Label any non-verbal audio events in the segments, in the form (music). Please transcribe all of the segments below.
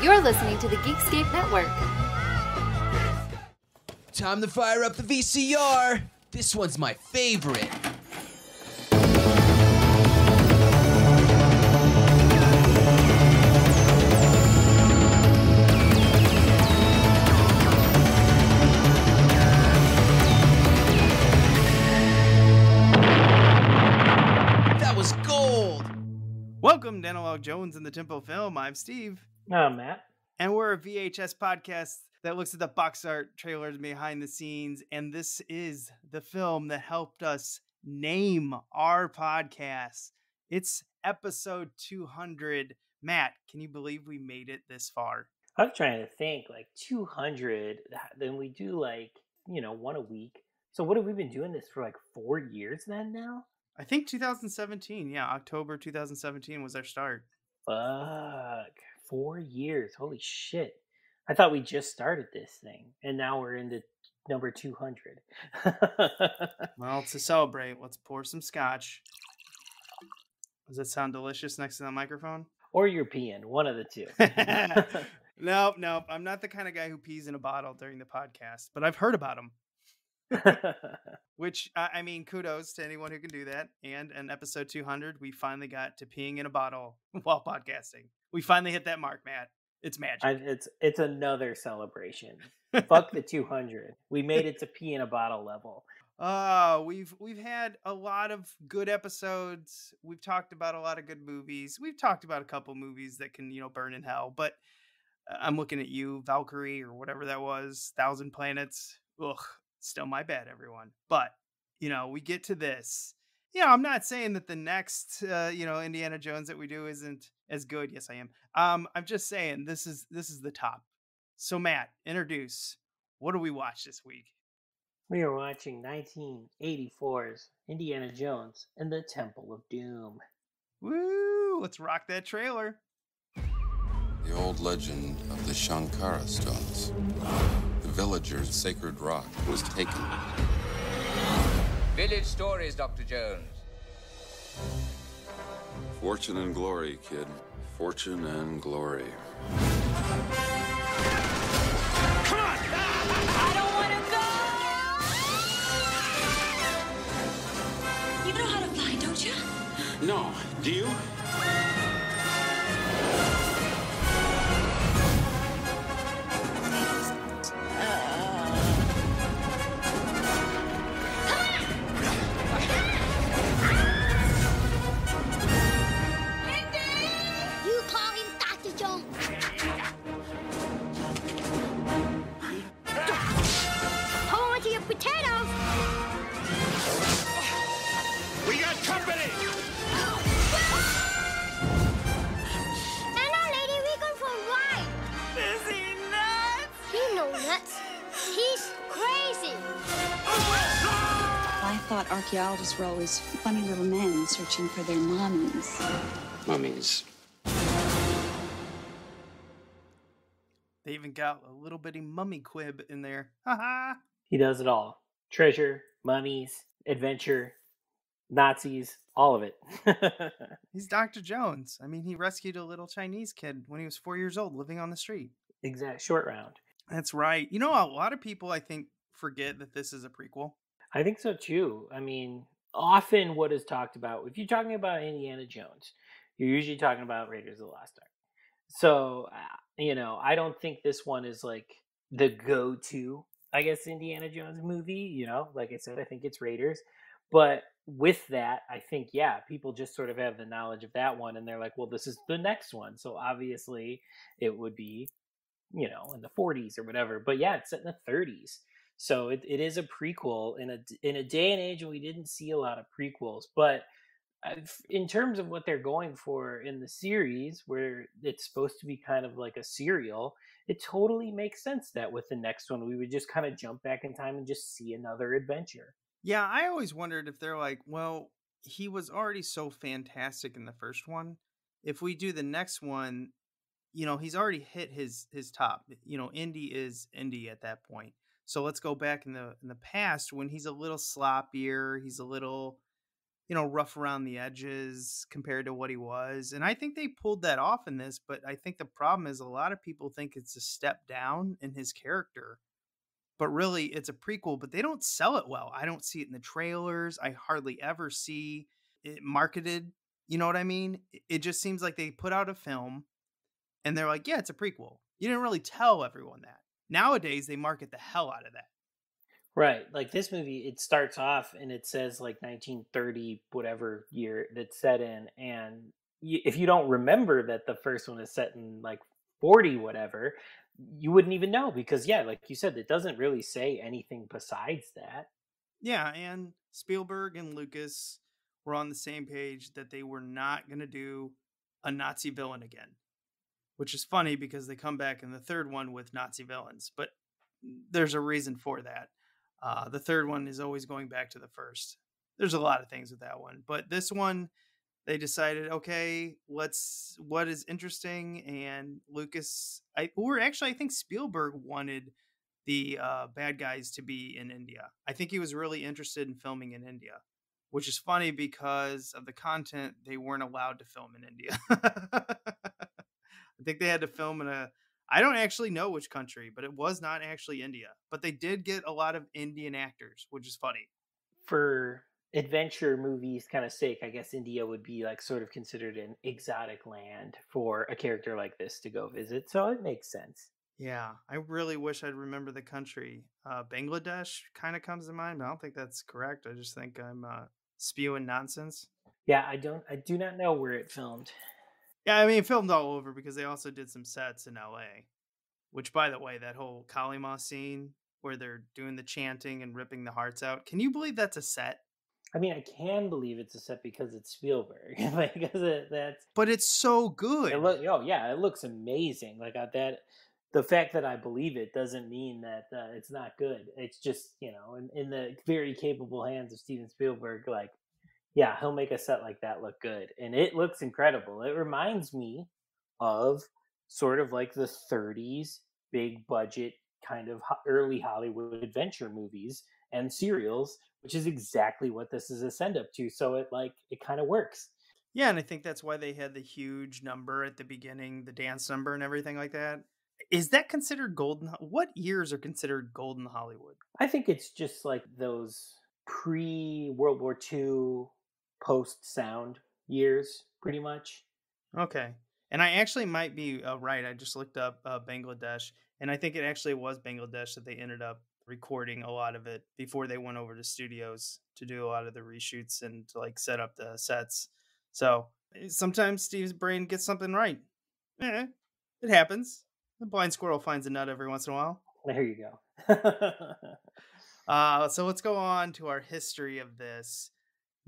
You're listening to the Geekscape Network. Time to fire up the VCR. This one's my favorite. That was gold. Welcome to Analog Jones and the Temple of Film. I'm Steve, Oh, Matt. and we're a VHS podcast that looks at the box art trailers behind the scenes. And this is the film that helped us name our podcast. It's episode 200. Matt, can you believe we made it this far? I'm trying to think like 200. Then we do like, you know, one a week. So what have we been doing this for like four years then now? I think 2017. Yeah, October 2017 was our start. Fuck. Four years. Holy shit. I thought we just started this thing and now we're into number 200. Well, to celebrate, let's pour some scotch. Does that sound delicious next to the microphone? or European, one of the two. (laughs) (laughs) nope, nope. I'm not the kind of guy who pees in a bottle during the podcast, but I've heard about them. (laughs) Which I I mean, kudos to anyone who can do that. And in episode 200, we finally got to peeing in a bottle while podcasting. We finally hit that mark, Matt. It's magic. I, it's it's another celebration. Fuck the (laughs) 200. We made it to pee in a bottle level. Uh, we've we've had a lot of good episodes. We've talked about a lot of good movies. We've talked about a couple movies that can, you know, burn in hell. But uh, I'm looking at you, Valkyrie or whatever that was, Thousand Planets. Ugh, still my bad, everyone. But you know, we get to this. You know, I'm not saying that the next, uh, you know, Indiana Jones that we do isn't as good. Yes, I am. Um, I'm just saying this is this is the top. So Matt, introduce. What do we watch this week? We are watching 1984's Indiana Jones and the Temple of Doom. Woo! Let's rock that trailer. The old legend of the Sankara stones. The villager's sacred rock was taken. Village stories, Dr. Jones. Fortune and glory, kid. Fortune and glory. Thought archaeologists were always funny little men searching for their mummies. Mummies. They even got a little bitty mummy quib in there. Haha. He does it all treasure, mummies, adventure, Nazis, all of it. (laughs) He's Dr. Jones. I mean, he rescued a little Chinese kid when he was four years old living on the street. exact short round. That's right. You know, a lot of people, I think, forget that this is a prequel. I think so too. I mean, often what is talked about, if you're talking about Indiana Jones, you're usually talking about Raiders of the Lost Ark. So, uh, you know, I don't think this one is like the go to, I guess, Indiana Jones movie. You know, like I said, I think it's Raiders. But with that, I think, yeah, people just sort of have the knowledge of that one and they're like, well, this is the next one. So obviously it would be, you know, in the 40s or whatever. But yeah, it's set in the 30s. So it, it is a prequel in a in a day and age when we didn't see a lot of prequels. But in terms of what they're going for in the series, where it's supposed to be kind of like a serial, it totally makes sense that with the next one we would just kind of jump back in time and just see another adventure. Yeah, I always wondered if they're like, well, he was already so fantastic in the first one. If we do the next one, you know, he's already hit his his top. You know, Indy is Indy at that point. So let's go back in the in the past when he's a little sloppier, he's a little you know, rough around the edges compared to what he was. And I think they pulled that off in this, but I think the problem is a lot of people think it's a step down in his character. But really, it's a prequel, but they don't sell it well. I don't see it in the trailers. I hardly ever see it marketed. You know what I mean? It just seems like they put out a film and they're like, yeah, it's a prequel. You didn't really tell everyone that. Nowadays, they market the hell out of that. Right. Like this movie, it starts off and it says like 1930, whatever year that's set in. And y if you don't remember that the first one is set in like 40, whatever, you wouldn't even know because, yeah, like you said, it doesn't really say anything besides that. Yeah. And Spielberg and Lucas were on the same page that they were not going to do a Nazi villain again, which is funny because they come back in the third one with Nazi villains. But there's a reason for that. Uh, the third one is always going back to the first. There's a lot of things with that one, but this one, they decided, okay, let's what is interesting. And Lucas, I or actually, I think Spielberg wanted the uh, bad guys to be in India. I think he was really interested in filming in India, which is funny because of the content. They weren't allowed to film in India. (laughs) I think they had to film in a I don't actually know which country, but it was not actually India. But they did get a lot of Indian actors, which is funny. For adventure movies kind of sake, I guess India would be like sort of considered an exotic land for a character like this to go visit. So it makes sense. Yeah, I really wish I'd remember the country. Uh, Bangladesh kind of comes to mind, but I don't think that's correct. I just think I'm uh, spewing nonsense. Yeah, I don't. I do not know where it filmed. Yeah, I mean, filmed all over because they also did some sets in LA. Which, by the way, that whole Kali Ma scene where they're doing the chanting and ripping the hearts out. Can you believe that's a set? I mean, I can believe it's a set because it's Spielberg. (laughs) because it, that's. But it's so good. It look, oh yeah, it looks amazing. Like uh, that. The fact that I believe it doesn't mean that uh, it's not good. It's just you know, in, in the very capable hands of Steven Spielberg, like yeah, he'll make a set like that look good. And it looks incredible. It reminds me of sort of like the 30s big budget kind of early Hollywood adventure movies and serials, which is exactly what this is a send up to. So it like it kind of works. Yeah, and I think that's why they had the huge number at the beginning, the dance number and everything like that. Is that considered golden? What years are considered golden Hollywood? I think it's just like those pre World War II post sound years, pretty much. Okay. And I actually might be uh, right. I just looked up uh, Bangladesh, and I think it actually was Bangladesh that they ended up recording a lot of it before they went over to studios to do a lot of the reshoots and to like set up the sets. So eh, sometimes Steve's brain gets something right. Eh, it happens. The blind squirrel finds a nut every once in a while. There you go. (laughs) uh, so let's go on to our history of this.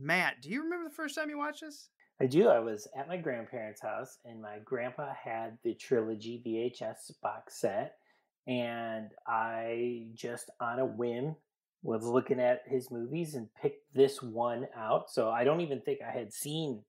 Matt, do you remember the first time you watched this? I do. I was at my grandparents' house, and my grandpa had the trilogy VHS box set, and I just on a whim was looking at his movies and picked this one out. So I don't even think I had seen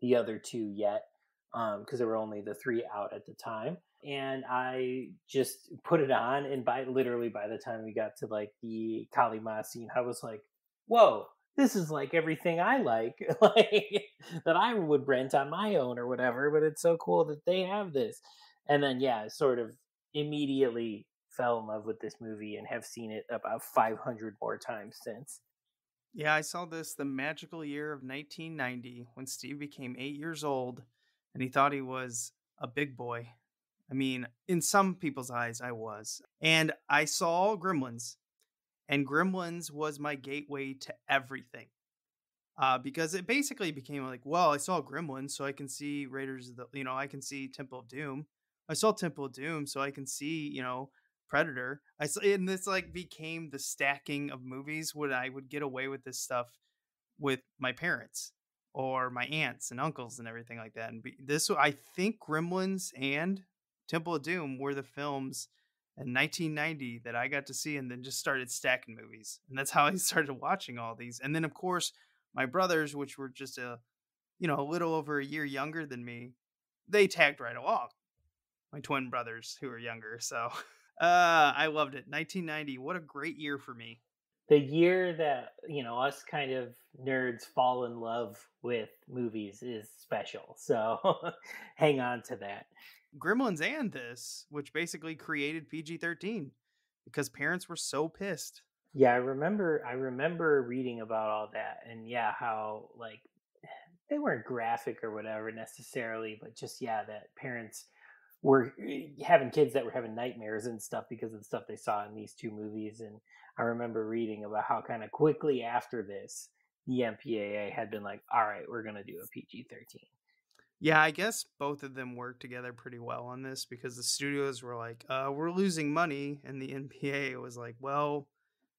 the other two yet, because um, there were only the three out at the time. And I just put it on, and by literally by the time we got to like the Kali Ma scene, I was like, "Whoa, this is like everything I like, (laughs) like that I would rent on my own or whatever. But it's so cool that they have this. And then yeah, sort of immediately fell in love with this movie and have seen it about 500 more times since. Yeah, I saw this the magical year of 1990 when Steve became eight years old and he thought he was a big boy. I mean, in some people's eyes, I was. And I saw Gremlins and Gremlins was my gateway to everything. Uh, because it basically became like, well, I saw Gremlins, so I can see Raiders of the, you know, I can see Temple of Doom. I saw Temple of Doom, so I can see, you know, Predator. I saw, and this like became the stacking of movies when I would get away with this stuff with my parents or my aunts and uncles and everything like that. And be, this, I think, Gremlins and Temple of Doom were the films in 1990 that I got to see and then just started stacking movies. And that's how I (laughs) started watching all these. And then of course, my brothers, which were just a you know, a little over a year younger than me, they tagged right along. My twin brothers who are younger. So (laughs) uh I loved it. 1990, what a great year for me. The year that you know us kind of nerds fall in love with movies is special. So (laughs) hang on to that. Gremlins and this, which basically created PG 13 because parents were so pissed. Yeah, I remember I remember reading about all that and yeah, how like (sighs) they weren't graphic or whatever necessarily, but just yeah, that parents were eh, having kids that were having nightmares and stuff because of the stuff they saw in these two movies and I remember reading about how kind of quickly after this the MPAA had been like, "All right, we're going to do a PG-13." Yeah, I guess both of them worked together pretty well on this because the studios were like, uh, we're losing money, and the (laughs) NPA was like, well,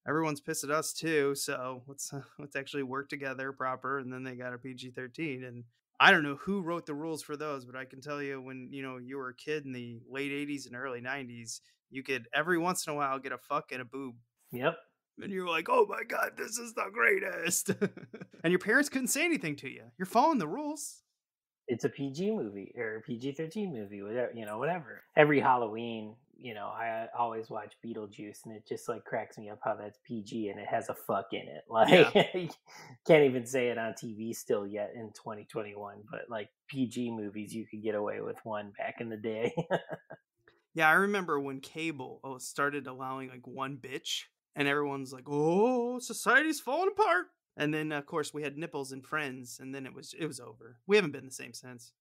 everyone's pissed at us too, so let's uh, (laughs) let's actually work together proper. And then they got a PG thirteen, and I don't know who wrote the rules for those, but I can tell you when you know you were a kid in the late '80s and early '90s, you could every once in a while get a fuck and a boob. Yep. And you're like, oh my god, this is the greatest. (laughs) and your parents couldn't say anything to you. You're following the rules it's a PG movie or a PG thirteen movie, whatever you know, whatever. Every Halloween, you know, I always watch Beetlejuice, and it just like cracks me up how that's PG and it has a fuck in it. (laughs) Like, yeah. can't even say it on TV still yet in 2021. But like PG movies, you could get away with one back in the day. yeah, I remember when cable oh, started allowing like one bitch, and everyone's like, "Oh, society's falling apart." And then of course we had nipples and friends, and then it was it was over. We haven't been the same since.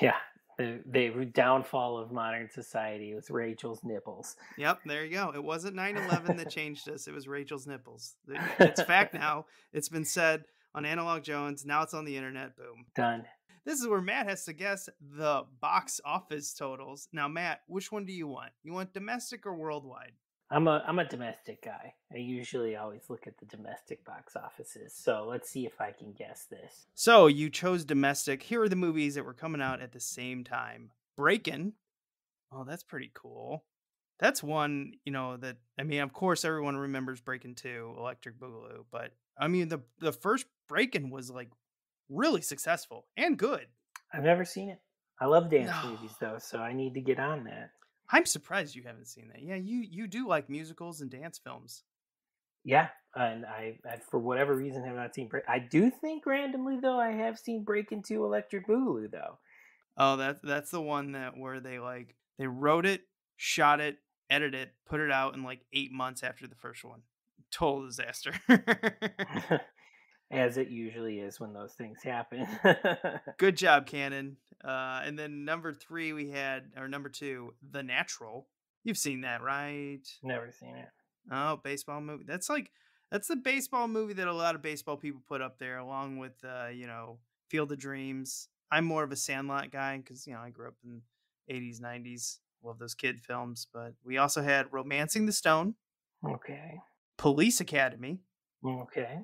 Yeah, the, the downfall of modern society was Rachel's nipples. Yep, there you go. It wasn't 9/11 that changed us. It was Rachel's nipples. (laughs) It's fact now. It's been said on Analog Jones. Now it's on the internet. Boom. Done. This is where Matt has to guess the box office totals. Now, Matt, which one do you want? You want domestic or worldwide? I'm a I'm a domestic guy. I usually always look at the domestic box offices. So let's see if I can guess this. So you chose domestic. Here are the movies that were coming out at the same time. Breakin'. Oh, that's pretty cool. That's one, you know, that I mean, of course everyone remembers Breakin' 2, Electric Boogaloo, but I mean the the first Breakin' was like really successful and good. I've never seen it. I love dance no. movies though, so I need to get on that. I'm surprised you haven't seen that. Yeah, you you do like musicals and dance films. Yeah, and I, I for whatever reason have not seen. Break- I do think randomly though I have seen Breakin' 2 Electric Boogaloo though. Oh, that's that's the one that where they like they wrote it, shot it, edited it, put it out in like eight months after the first one. Total disaster. (laughs) (laughs) As it usually is when those things happen. (laughs) Good job, Cannon. Uh, and then number three, we had, or number two, The Natural. You've seen that, right? Never seen it. Oh, baseball movie. That's like, that's the baseball movie that a lot of baseball people put up there, along with, uh, you know, Field of Dreams. I'm more of a Sandlot guy because, you know, I grew up in 80s, 90s. Love those kid films. But we also had Romancing the Stone. Okay. Police Academy. Okay.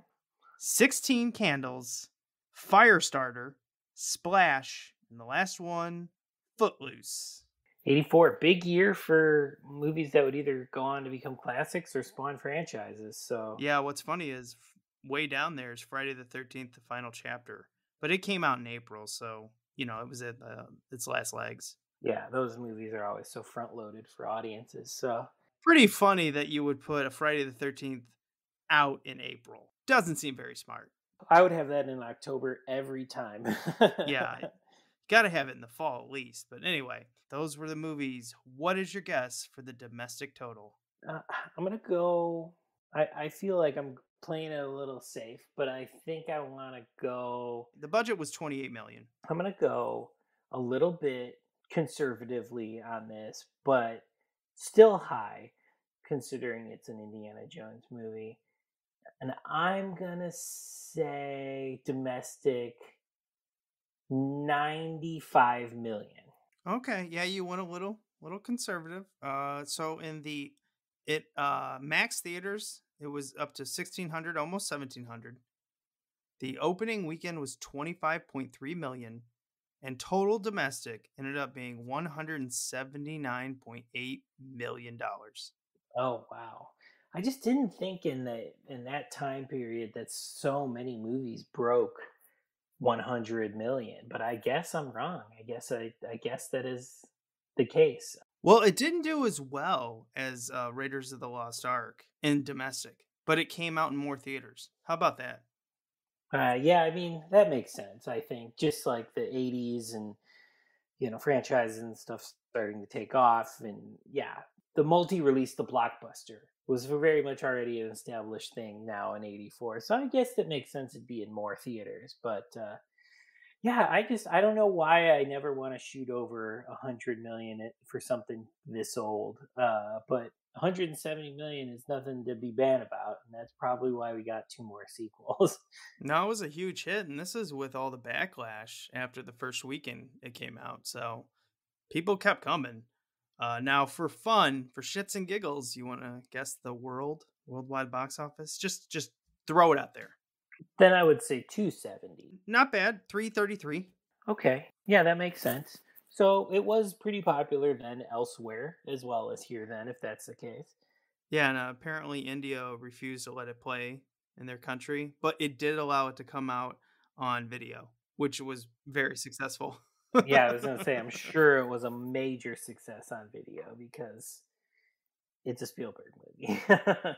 16 Candles. Firestarter. Splash and the last one, Footloose. 84, big year for movies that would either go on to become classics or spawn franchises. So yeah, what's funny is way down there is Friday the 13th, the final chapter, but it came out in April, so you know it was at uh, its last legs. Yeah, those movies are always so front loaded for audiences. So pretty funny that you would put a Friday the 13th out in April. Doesn't seem very smart. I would have that in October every time. yeah, (laughs) Got to have it in the fall at least. But anyway, those were the movies. What is your guess for the domestic total? Uh, (sighs) I'm gonna go. I I feel like I'm playing it a little safe, but I think I want to go. The budget was 28 million. I'm gonna go a little bit conservatively on this, but still high considering it's an Indiana Jones movie. And I'm gonna say domestic 95 million. Okay, yeah, you went a little little conservative. Uh so in the it uh max theaters it was up to 1600 almost 1700. The opening weekend was 25.3 million and total domestic ended up being 179.8 million dollars. Oh wow. I just didn't think in that in that time period that so many movies broke 100 million but i guess i'm wrong i guess i, I guess that is the case well it didn't do as well as uh, raiders of the lost ark in domestic but it came out in more theaters. How about that? Uh, yeah, I mean that makes sense. I think just like the '80s and you know franchises and stuff starting to take off, and yeah, the multi-release, the blockbuster was very much already an established thing now in '84. So I guess it makes sense it'd be in more theaters. But uh, yeah, I just I don't know why I never want to shoot over a hundred million for something this old. Uh, but 170 million is nothing to be bad about, and that's probably why we got two more (laughs) sequels. No, it was a huge hit, and this is with all the backlash after the first weekend it came out. So people kept coming. Uh, now, for fun, for shits and giggles, you want to guess the world worldwide box office? Just just throw it out there. then I would say 270. Not bad, three thirty three. Okay, yeah, that makes sense. So it was pretty popular then elsewhere as well as here then, if that's the case. Yeah, and uh, apparently India refused to let it play in their country, but it did allow it to come out on video, which was very successful. Yeah, I was gonna say I'm (laughs) sure it was a major success on video because it's a Spielberg movie. (laughs)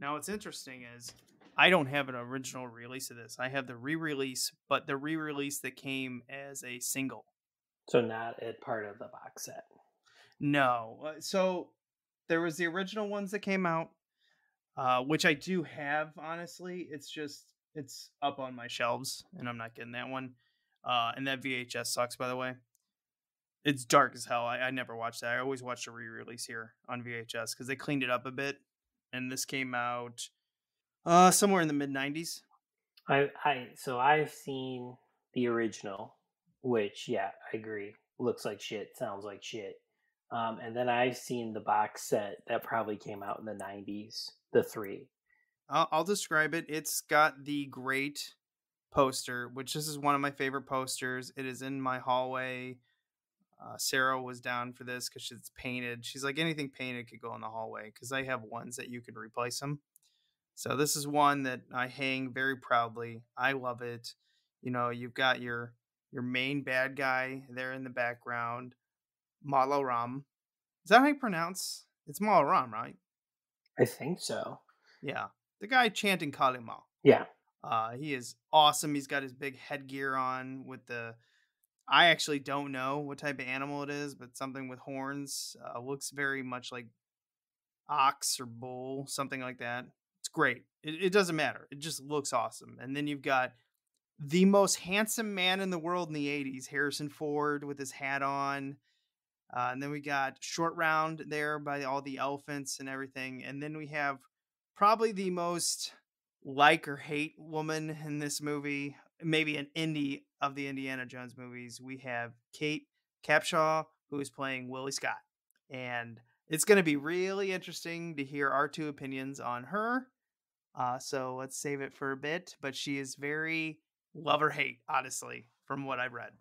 Now, what's interesting is I don't have an original release of this. I have the re-release, but the re-release that came as a single. so not a part of the box set. No, uh, so there was the original ones that came out, uh, which I do have. Honestly, it's just it's up on my shelves, and I'm not getting that one. Uh, and that VHS sucks, by the way. It's dark as hell. I, I never watched that. I always watched a re-release here on VHS because they cleaned it up a bit, and this came out uh, somewhere in the mid '90s. I I so I've seen the original, which yeah, I agree. Looks like shit, sounds like shit. Um, and then I've seen the box set that probably came out in the '90s, the three. I'll, I'll describe it. It's got the great poster, which this is one of my favorite posters. It is in my hallway. Uh, Sarah was down for this because it's painted. She's like, anything painted could go in the hallway because I have ones that you can replace them. So this is one that I hang very proudly. I love it. You know, you've got your your main bad guy there in the background, Mola Ram. Is that how you pronounce? It's Mola Ram, right? I think so. Yeah, the guy chanting Kali Ma. Yeah. Uh, he is awesome. He's got his big headgear on with the. I actually don't know what type of animal it is, but something with horns. Uh, looks very much like ox or bull, something like that. It's great. It, it doesn't matter. It just looks awesome. And then you've got the most handsome man in the world in the 80s, Harrison Ford with his hat on. Uh, and then we got Short Round there by all the elephants and everything. And then we have probably the most like or hate woman in this movie, maybe an indie of the Indiana Jones movies. We have Kate Capshaw, who is playing Willie Scott. And it's going to be really interesting to hear our two opinions on her. Uh, so let's save it for a bit. But she is very love or hate, honestly, from what I've read.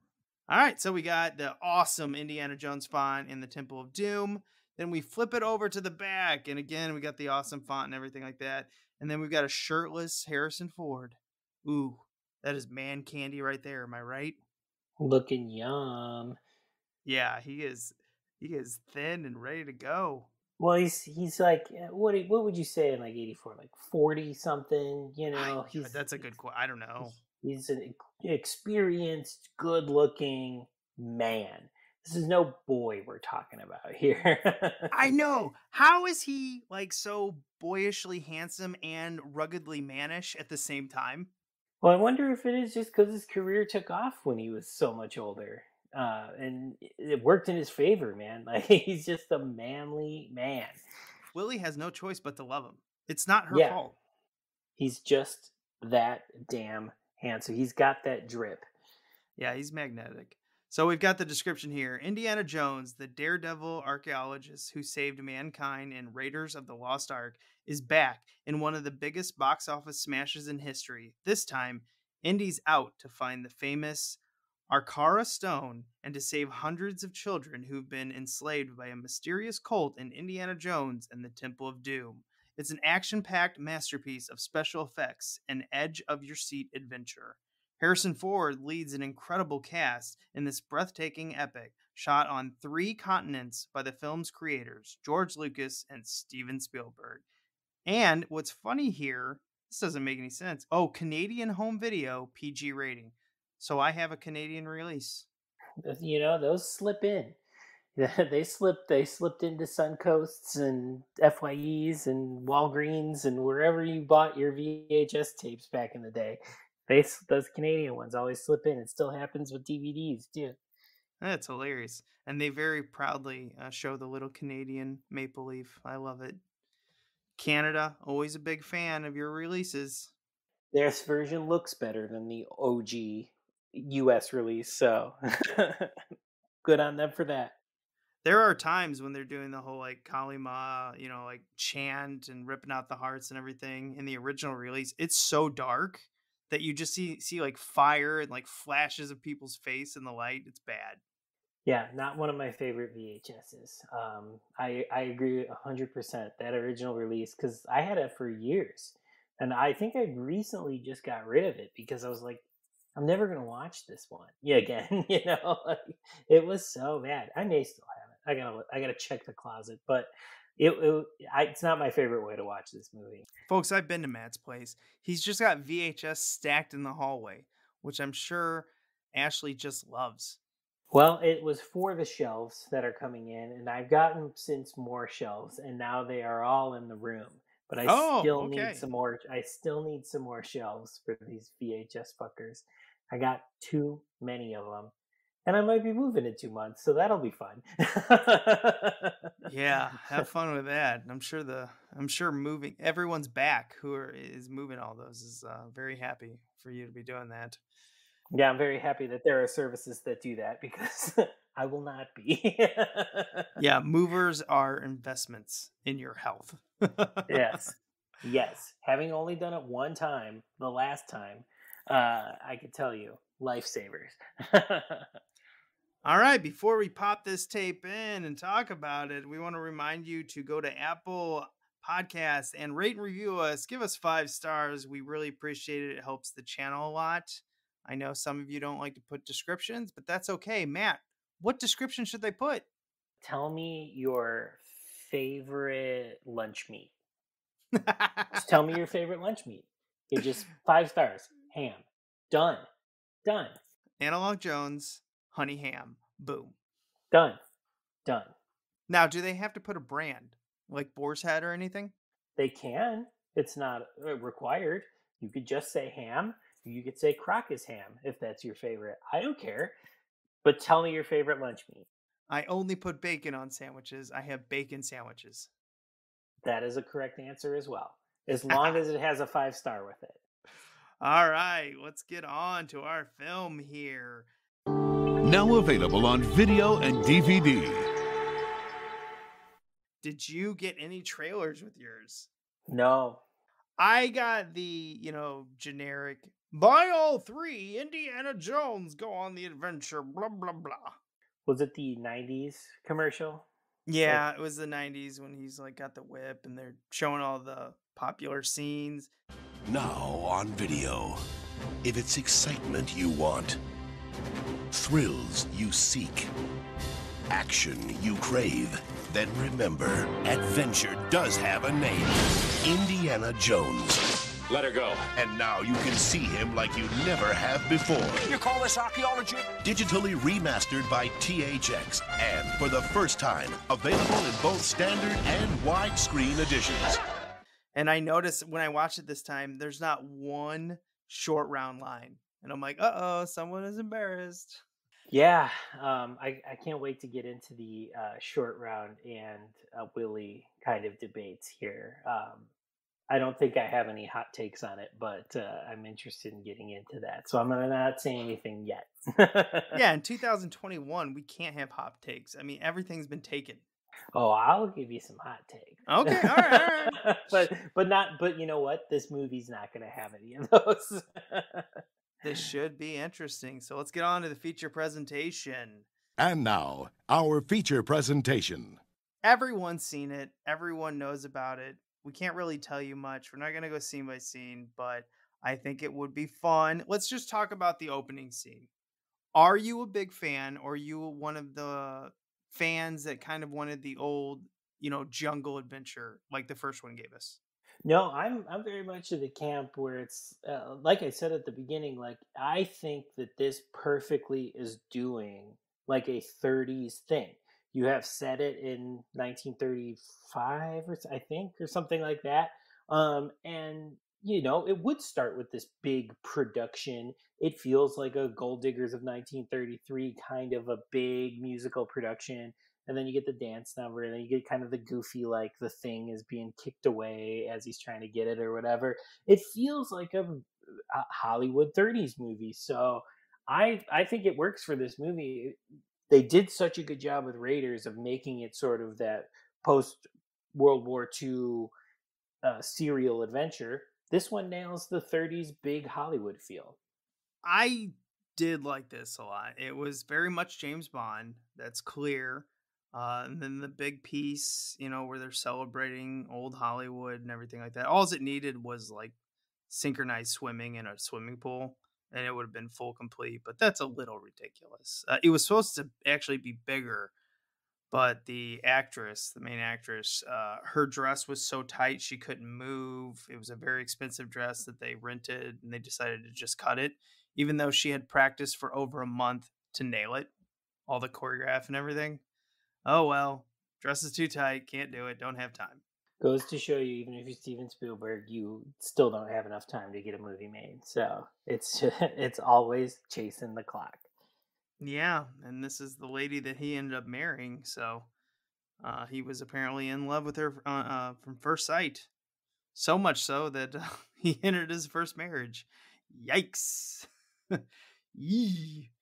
All right, so we got the awesome Indiana Jones font in the Temple of Doom. Then we flip it over to the back, and again, we got the awesome font and everything like that. And then we've got a shirtless Harrison Ford. Ooh, that is man candy right there. Am I right? Looking yum. Yeah, he is. He is thin and ready to go. Well, he's he's like uh, what what would you say in like '84, like forty something? You know, I- that's a good question. I don't know. He's an experienced, good-looking man. This is no boy we're talking about here. I (laughs) know. How is he like so boyishly handsome and ruggedly mannish at the same time? Well, I wonder if it is just because his career took off when he was so much older, uh, and it- worked in his favor, man. (laughs) Like he's just a manly man. Willie has no choice but to love him. It's not her Yeah. fault. He's just that damn handsome. He's got that drip. Yeah, he's magnetic. So we've got the description here. Indiana Jones, the daredevil archaeologist who saved mankind in Raiders of the Lost Ark, is back in one of the biggest box office smashes in history. This time, Indy's out to find the famous Arkara Stone and to save hundreds of children who've been enslaved by a mysterious cult in Indiana Jones and the Temple of Doom. It's an action packed masterpiece of special effects and edge of your seat adventure. Harrison Ford leads an incredible cast in this breathtaking epic, shot on three continents by the film's creators, George Lucas and Steven Spielberg. And what's funny here, this doesn't make any sense. Oh, Canadian home video PG rating. So I have a Canadian release. You know, those slip in. (laughs) they slipped. They slipped into Suncoasts and FYEs and Walgreens and wherever you bought your VHS tapes back in the day. They those Canadian ones always slip in. It still happens with DVDs too. That's hilarious, and they very proudly uh, show the little Canadian maple leaf. I love it. Canada, always a big fan of your releases. This version looks better than the OG US release, so (laughs) good on them for that. There are times when they're doing the whole like Kali Ma, you know, like chant and ripping out the hearts and everything in the original release. It's so dark that you just see see like fire and like flashes of people's face in the light. It's bad. Yeah, not one of my favorite VHSs. Um, I I agree hundred percent that original release because I had it for years, and I think I recently just got rid of it because I was like, I'm never gonna watch this one (laughs) again. (laughs) you know, it was so bad. I may still have it. I gotta I gotta check the closet, but it, it I, it's not my favorite way to watch this movie. Folks, I've been to Matt's place. He's just got VHS stacked in the hallway, which I'm sure Ashley just loves. Well, it was for the shelves that are coming in, and I've gotten since more shelves, and now they are all in the room. But I Oh, still okay. need some more. I still need some more shelves for these VHS fuckers. I got too many of them, and I might be moving in two months, so that'll be fun. Yeah, have (laughs) fun with that. I'm sure the I'm sure moving everyone's back who are, is moving all those is uh, very happy for you to be doing that. Yeah, I'm very happy that there are services that do that because (laughs) I will not be. Yeah, (laughs) movers are investments in your health. yes (laughs) yes having only done it one time the last time uh i can tell you lifesavers All right, before we pop this tape in and talk about it, we want to remind you to go to Apple Podcasts and rate and review us. Give us five stars. We really appreciate it. It helps the channel a lot. I know some of you don't like to put descriptions, but that's okay. Matt, what description should they put? tell me your favorite lunch meat. Just tell me your (laughs) favorite lunch meat. You just five stars. Ham. Done. Done. Analog Jones, Honey Ham. Boom. done. Done. Now, do they have to put a brand? Like Boar's Head or anything? they can. It's not uh, required. You could just say ham you could say Krakus ham if that's your favorite i don't care but tell me your favorite lunch meat I only put bacon on sandwiches. I have bacon sandwiches. That is a correct answer as well, as long (laughs) as it has a five star with it. All right, let's get on to our film here. Now available on video and DVD. Did you get any trailers with yours? No, I got the, you know, generic buy all three, Indiana Jones go on the adventure, blah, blah, blah. was it the '90s commercial? Yeah, it was the 90s when he's like got the whip and they're showing all the popular scenes. Now on video. If it's excitement you want, thrills you seek, action you crave, then remember, adventure does have a name Indiana Jones. Let her go. And now you can see him like you never have before. You call this archaeology? Digitally remastered by THX, and for the first time, available in both standard and widescreen editions. And I noticed when I watched it this time, there's not one short round line. And I'm like, uh oh, someone is embarrassed. Yeah, um, I, I can't wait to get into the uh, short round and uh, Willie kind of debates here. Um, I don't think I have any hot takes on it, but uh, I'm interested in getting into that. So I'm gonna not say anything yet. (laughs) yeah, in 2021, we can't have hot takes. I mean, everything's been taken. Oh, I'll give you some hot takes. Okay, all right, all right. (laughs) but but not. But you know what? This movie's not gonna have any of those. This should be interesting. So let's get on to the feature presentation. And now, our feature presentation. Everyone's seen it, everyone knows about it. We can't really tell you much. We're not going to go scene by scene, but I think it would be fun. Let's just talk about the opening scene. Are you a big fan or you one of the fans that kind of wanted the old, you know, jungle adventure like the first one gave us? No, I'm I'm very much in the camp where it's uh, like I said at the beginning. Like I think that this perfectly is doing like a 30s thing. You have said it in 1935, or I think, or something like that. Um, and you know, it would start with this big production. It feels like a Gold Diggers of 1933 kind of a big musical production and then you get the dance number and then you get kind of the goofy like the thing is being kicked away as he's trying to get it or whatever it feels like a, a hollywood 30s movie so i i think it works for this movie they did such a good job with raiders of making it sort of that post world war ii uh, serial adventure this one nails the 30s big hollywood feel I did like this a lot. It was very much James Bond. That's clear. Uh, and then the big piece, you know, where they're celebrating old Hollywood and everything like that. All it needed was like synchronized swimming in a swimming pool, and it would have been full complete. But that's a little ridiculous. Uh, it was supposed to actually be bigger, but the actress, the main actress, uh, her dress was so tight she couldn't move. It was a very expensive dress that they rented, and they decided to just cut it, even though she had practiced for over a month to nail it, all the choreograph and everything. Oh well, dress is too tight, can't do it, don't have time. Goes to show you even if you're steven spielberg you still don't have enough time to get a movie made so it's (laughs) it's always chasing the clock Yeah, and this is the lady that he ended up marrying, so uh, he was apparently in love with her uh, uh, from first sight. So much so that (laughs) he entered his first marriage. Yikes! (laughs) Yee.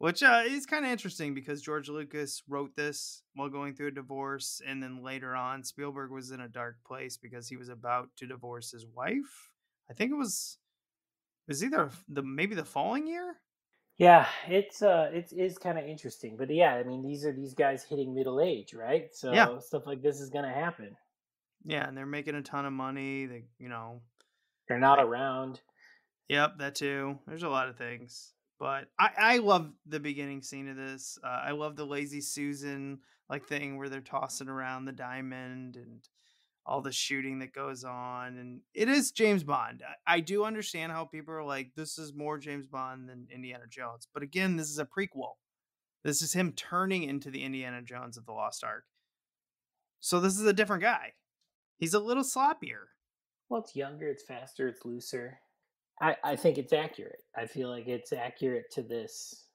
Which uh, is kind of interesting because George Lucas wrote this while going through a divorce, and then later on, Spielberg was in a dark place because he was about to divorce his wife. I think it was it was either the maybe the following year. yeah it's uh it's kind of interesting but yeah i mean these are these guys hitting middle age right so Yeah. stuff like this is gonna happen Yeah, and they're making a ton of money. They, you know, they're not around Yep, that too. There's a lot of things, but I I love the beginning scene of this. Uh, I love the lazy Susan like thing where they're tossing around the diamond and all the shooting that goes on, and it is James Bond. I, I do understand how people are like, this is more James Bond than Indiana Jones, but again, this is a prequel. This is him turning into the Indiana Jones of the Lost Ark. So this is a different guy. He's a little sloppier. well it's younger it's faster it's looser i i think it's accurate i feel like it's accurate to this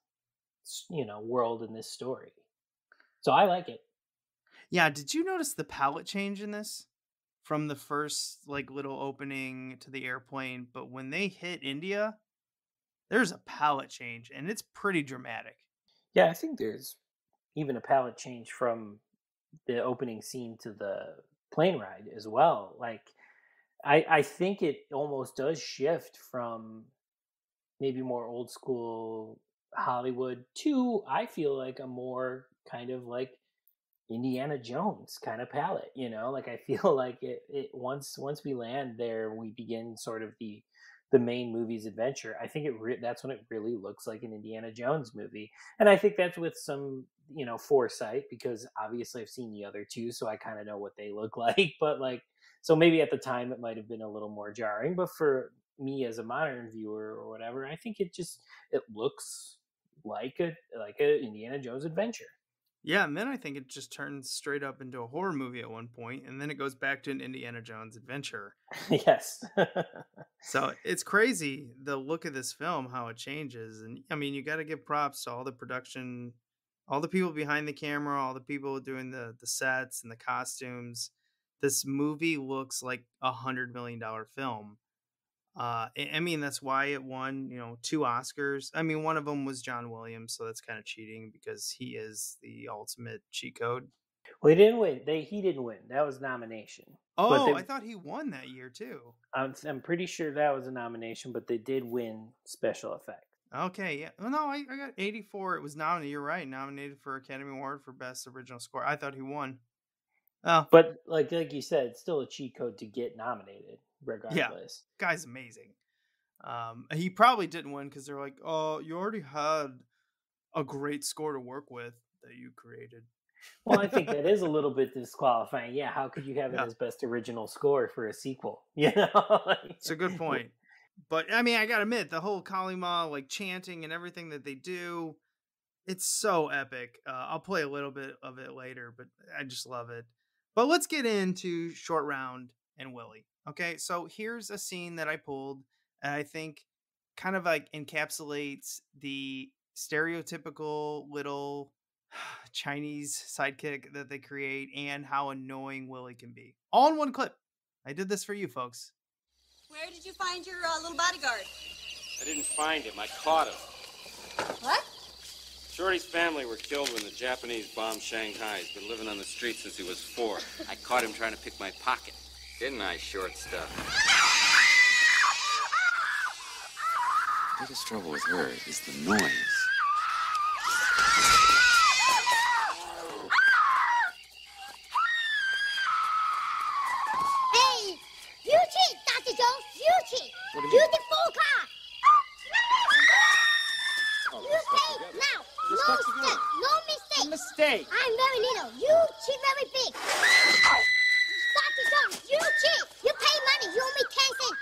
you know world and this story so i like it Yeah, did you notice the palette change in this? From the first like little opening to the airplane, but when they hit India, there's a palette change and it's pretty dramatic. Yeah, I think there's even a palette change from the opening scene to the plane ride as well. Like I I think it almost does shift from maybe more old school Hollywood to I feel like a more kind of like Indiana Jones kind of palette, you know? Like I (laughs) feel like it, it once once we land there we begin sort of the the main movie's adventure. I think it re- that's when it really looks like an Indiana Jones movie. And I think that's with some, you know, foresight because obviously I've seen the other two so I kind of know what they look (laughs) like, but like so maybe at the time it might have been a little more jarring, but for me as a modern viewer or whatever, I think it just it looks like a like a Indiana Jones adventure. Yeah, and then I think it just turns straight up into a horror movie at one point, and then it goes back to an Indiana Jones adventure. (laughs) yes. So it's crazy the look of this film, how it changes. And I mean, you got to give props to all the production, all the people behind the camera, all the people doing the the sets and the costumes. This movie looks like a hundred million dollar film. Uh, I mean, that's why it won, you know, two Oscars. I mean, one of them was John Williams, so that's kind of cheating because he is the ultimate cheat code. well, he didn't win. They he didn't win. That was nomination. Oh, they- I thought he won that year too. I'm, I'm pretty sure that was a nomination, but they did win special effects. Okay, yeah. Well, no, I, I got 84. It was nominated. You're right. Nominated for Academy Award for Best Original Score. I thought he won. Oh, But like like you said, it's still a cheat code to get nominated, regardless. Yeah. guy's amazing. Um, he probably didn't win because they're like, oh, you already had a great score to work with that you created. Well, I think (laughs) that is a little bit disqualifying. Yeah, how could you have it Yeah. as best original score for a sequel? (laughs) You know, It's a good point. But I mean, I gotta admit, the whole Kali Ma like chanting and everything that they do, it's so epic. Uh, I'll play a little bit of it later, but I just love it. But let's get into Short Round and Willie. Okay, so here's a scene that I pulled, and I think kind of like encapsulates the stereotypical little (sighs) Chinese sidekick that they create and how annoying Willie can be. All in one clip. I did this for you folks. Where did you find your uh, little bodyguard? I didn't find him. I caught him. What? Shorty's family were killed when the Japanese bombed Shanghai. He's been living on the street since he was four. I caught him trying to pick my pocket. Didn't I, short stuff? The Biggest trouble with her is the noise. Hey, you cheat, Dr. Jones. You cheat. What do you You mean? the full car. You say now. No Respect to mistake. No mistake. Mistake. I'm very little. You cheat very big. Dr. Jones, you cheat. You pay money. You owe me 10 cents.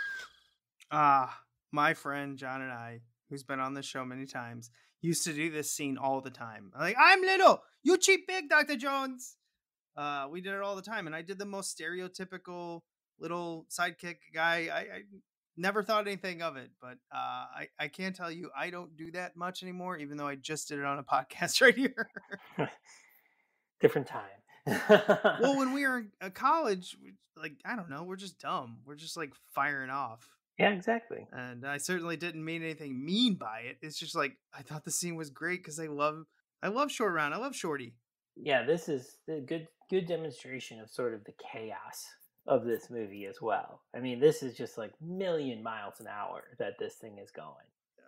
Ah, my friend John and I, who's been on the show many times, used to do this scene all the time. Like, I'm little, you cheat big, Dr. Jones. Uh, we did it all the time, and I did the most stereotypical little sidekick guy. I, I never thought anything of it, but uh, I, I can tell you I don't do that much anymore, even though I just did it on a (laughs) podcast right here. (laughs) different time. (laughs) well, when we were in uh, college, like I don't know, we're just dumb. We're just like firing off. Yeah, exactly. and I certainly didn't mean anything mean by it. It's just like I thought the scene was great because I love, I love Short Round. I love Shorty. Yeah, this is a good good demonstration of sort of the chaos of this movie as well. I mean, this is just like million miles an hour that this thing is going.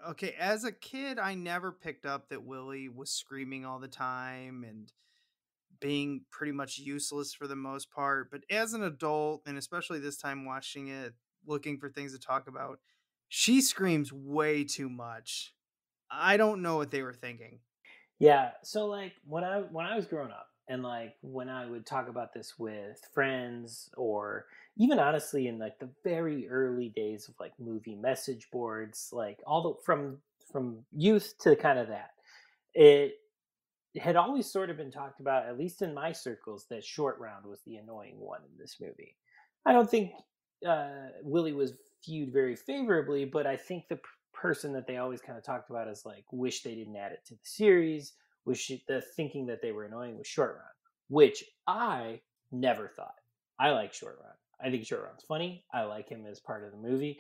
Okay, as a kid, I never picked up that Willie was screaming all the time and being pretty much useless for the most part. But as an adult, and especially this time watching it, looking for things to talk about, she screams way too much. I don't know what they were thinking. Yeah, so like when I when I was growing up and like when I would talk about this with friends or even honestly in like the very early days of like movie message boards, like all the from from youth to kind of that. It had always sort of been talked about at least in my circles that short round was the annoying one in this movie. I don't think uh Willie was viewed very favorably, but I think the p- person that they always kind of talked about as like wish they didn't add it to the series, wish the thinking that they were annoying was short run, which I never thought. I like short run. I think short run's funny. I like him as part of the movie.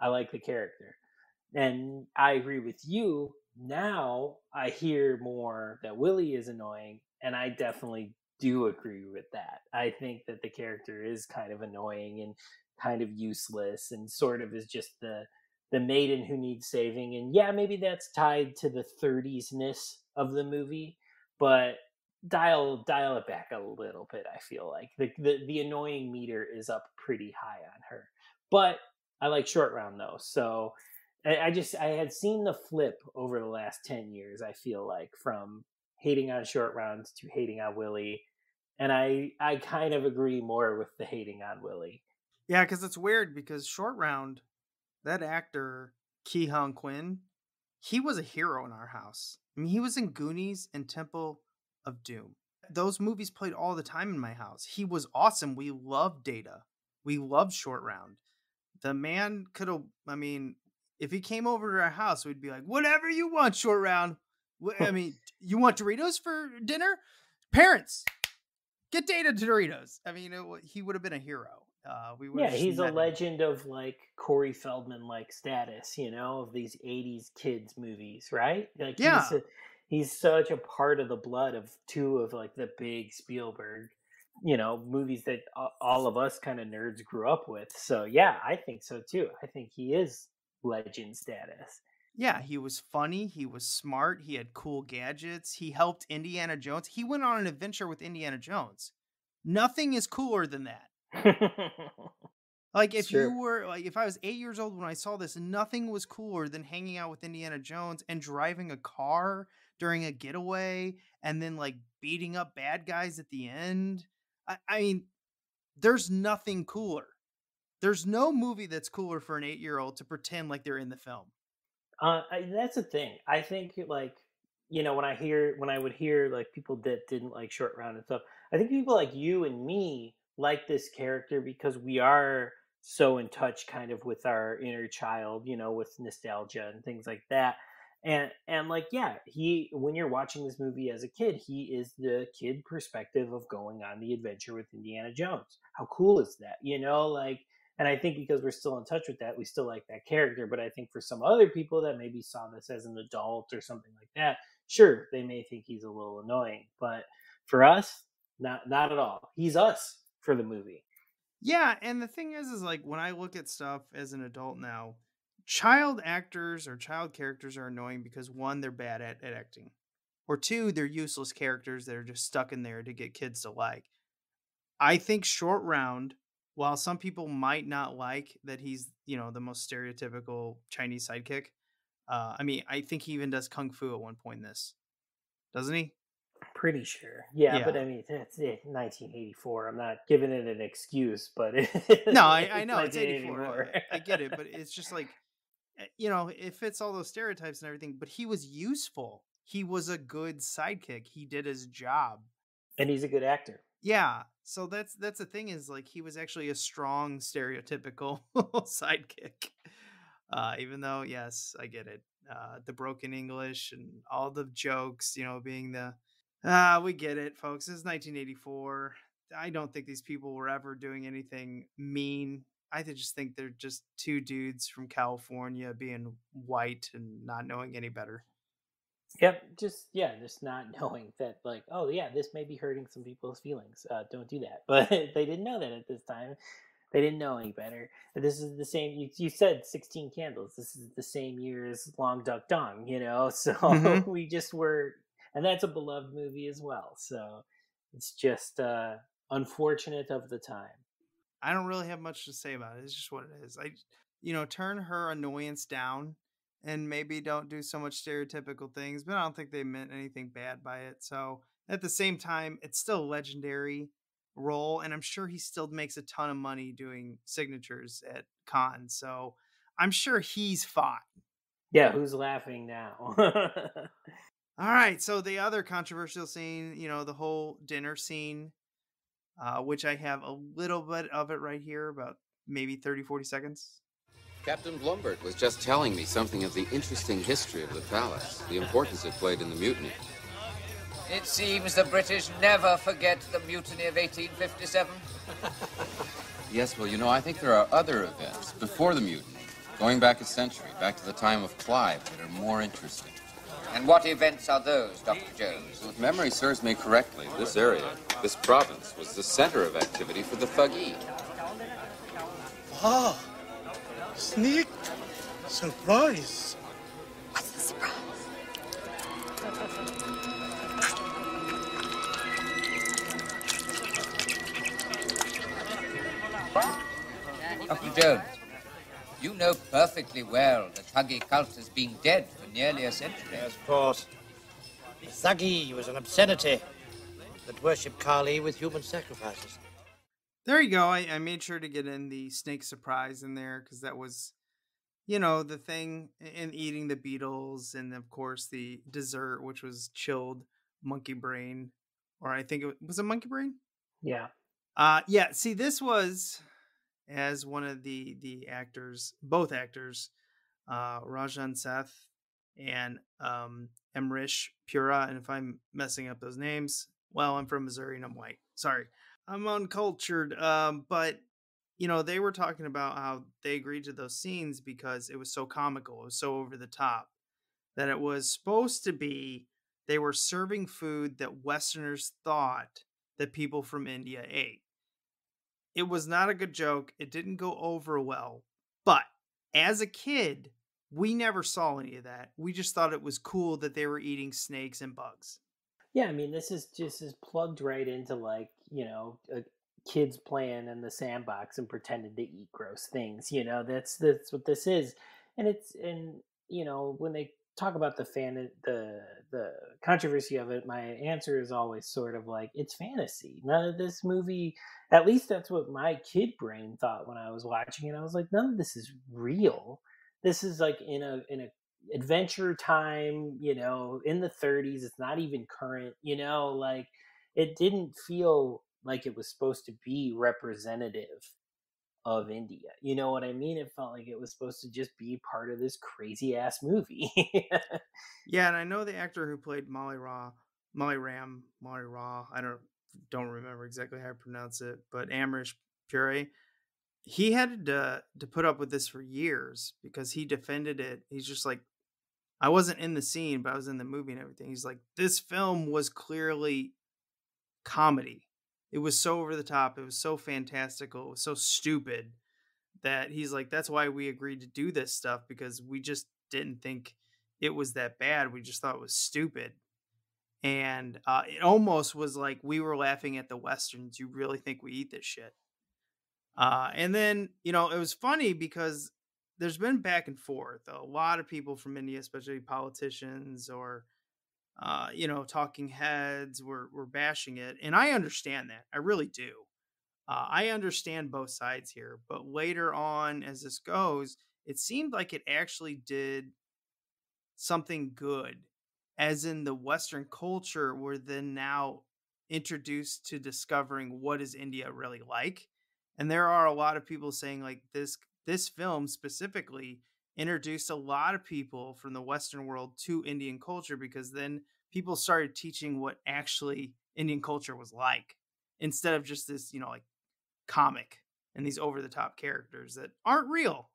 I like the character. And I agree with you. Now I hear more that Willie is annoying, and I definitely do agree with that. I think that the character is kind of annoying and kind of useless and sort of is just the the maiden who needs saving. And yeah maybe that's tied to the 30s ness of the movie but dial dial it back a little bit i feel like. The, the the annoying meter is up pretty high on her. But i like short round though so I, I just i had seen the flip over the last 10 years i feel like from hating on short rounds to hating on willie. And i i kind of agree more with the hating on willie Yeah, because it's weird because Short Round, that actor Ke Huy Quan, he was a hero in our house. I mean, he was in Goonies and Temple of Doom. Those movies played all the time in my house. He was awesome. We loved Data. We loved Short Round. The man could have. I mean, if he came over to our house, we'd be like, "Whatever you want, Short Round." I (laughs) mean, you want Doritos for dinner? Parents, get Data Doritos. I mean, it, he would have been a hero. Uh, we yeah he's a met him. legend of like corey feldman like status you know of these 80s kids movies right like Yeah. he's, a, he's such a part of the blood of two of like the big spielberg you know movies that all of us kind of nerds grew up with so yeah i think so too i think he is legend status Yeah, he was funny. He was smart. He had cool gadgets. He helped Indiana Jones. He went on an adventure with Indiana Jones. Nothing is cooler than that. (laughs) Like if Sure. you were like if I was 8 years old when I saw this, nothing was cooler than hanging out with Indiana Jones and driving a car during a getaway and then like beating up bad guys at the end. I, I mean, there's nothing cooler. There's no movie that's cooler for an eight year old to pretend like they're in the film. Uh, I, that's the thing. I think like you know when I hear when I would hear like people that didn't like Short Round and stuff. I think people like you and me like this character because we are so in touch kind of with our inner child, you know, with nostalgia and things like that. And and like yeah, he when you're watching this movie as a kid, he is the kid perspective of going on the adventure with Indiana Jones. How cool is that? You know, like and I think because we're still in touch with that, we still like that character. But I think for some other people that maybe saw this as an adult or something like that, sure, they may think he's a little annoying. But for us, not not at all. He's us for the movie. Yeah, and the thing is, is like when I look at stuff as an adult now, child actors or child characters are annoying because one, they're bad at, at acting, or two, they're useless characters that are just stuck in there to get kids to like. I think Short Round, while some people might not like that he's you know the most stereotypical Chinese sidekick, uh, I mean I think he even does kung fu at one point in this, doesn't he? Pretty sure. Yeah, Yeah. but I mean, it's it, 1984. I'm not giving it an excuse, but (laughs) it, No, I, I know it's 84. 1984. I, I get it, but it's just like, eh, you know, it fits all those stereotypes and everything. But he was useful. He was a good sidekick. He did his job. and he's a good actor. Yeah. So that's that's the thing is like he was actually a strong stereotypical (laughs) sidekick. Uh, even though, yes, I get it. Uh, the broken English and all the jokes, you know, being the ah, we get it, folks. This is 1984. I don't think these people were ever doing anything mean. I just think they're just two dudes from California being white and not knowing any better. Yep, just yeah, just not (laughs) knowing that like, oh yeah, this may be hurting some people's feelings. Uh, don't do that. (laughs) But they didn't know that at this time. They didn't know any better. This is the same. You, you said sixteen candles. This is the same year as Long Duck Dong. You know, (laughs) so Mhm. we just were, and that's a beloved movie as well. So it's just uh, unfortunate of the time. I don't really have much to say about it. It's just what it is. I, you know, turn her annoyance down and maybe don't do so much stereotypical things, but I don't think they meant anything bad by it. So at the same time, it's still a legendary role, and I'm sure he still makes a ton of money doing signatures at cons. So I'm sure he's fine. Yeah, who's laughing now? (laughs) All right. So the other controversial scene, you know, the whole dinner scene, uh, which I have a little bit of it right here, about maybe 30, 40 seconds. Captain Blumburtt was just telling me something of the interesting history of the palace, the importance it played in the mutiny. It seems the British never forget the mutiny of 1857. Yes, well, you know, I think there are other events before the mutiny, going back a century, back to the time of Clive, that are more interesting. And what events are those, Dr. Jones? So if memory serves me correctly, this area, this province, was the center of activity for the Thuggee. Wow. Ah, sneak. Surprise. What's the surprise? Dr. Jones, you know perfectly well the Thuggee cult has been dead for nearly a century. Yes, of course. Thuggee was an obscenity that worshipped Kali with human sacrifices. There you go. I, I made sure to get in the snake surprise in there because that was, you know, the thing in eating the beetles, and of course the dessert, which was chilled monkey brain, or I think it was, a monkey brain. yeah. Uh yeah. See, this was as one of the the actors, both actors, uh Rajan Seth and um Emrish Pura. And if I'm messing up those names, well, I'm from Missouri and I'm white. Sorry. I'm uncultured. Um, but you know, they were talking about how they agreed to those scenes because it was so comical, it was so over the top that it was supposed to be they were serving food that Westerners thought that people from India ate. It was not a good joke. It didn't go over well. But as a kid, we never saw any of that. We just thought it was cool that they were eating snakes and bugs. Yeah, I mean, this is just is plugged right into like you know, kids playing in the sandbox and pretending to eat gross things. You know, that's that's what this is, and it's and you know when they talk about the fan the the controversy of it, my answer is always sort of like it's fantasy. None of this movie, at least that's what my kid brain thought when I was watching it. I was like, none of this is real. This is like in a in a adventure time, you know, in the 30s. It's not even current, you know, like it didn't feel like it was supposed to be representative of India. You know what I mean? It felt like it was supposed to just be part of this crazy ass movie. (laughs) yeah, and I know the actor who played Molly Raw, Molly Ram, Molly Raw. I don't don't remember exactly how to pronounce it, but Amrish Puri. He had to to put up with this for years because he defended it. He's just like, I wasn't in the scene, but I was in the movie and everything. He's like, this film was clearly comedy it was so over the top. It was so fantastical. It was so stupid that he's like, that's why we agreed to do this stuff because we just didn't think it was that bad. We just thought it was stupid. And uh, it almost was like we were laughing at the westerns. You really think we eat this shit? Uh, and then you know it was funny because there's been back and forth. A lot of people from India, especially politicians or uh, you know, talking heads were were bashing it, and I understand that. I really do. Uh, I understand both sides here, but later on, as this goes, it seemed like it actually did something good, as in the Western culture were then now introduced to discovering what is India really like, and there are a lot of people saying like this this film specifically introduced a lot of people from the Western world to Indian culture because then people started teaching what actually Indian culture was like instead of just this, you know, like comic and these over the top characters that aren't real.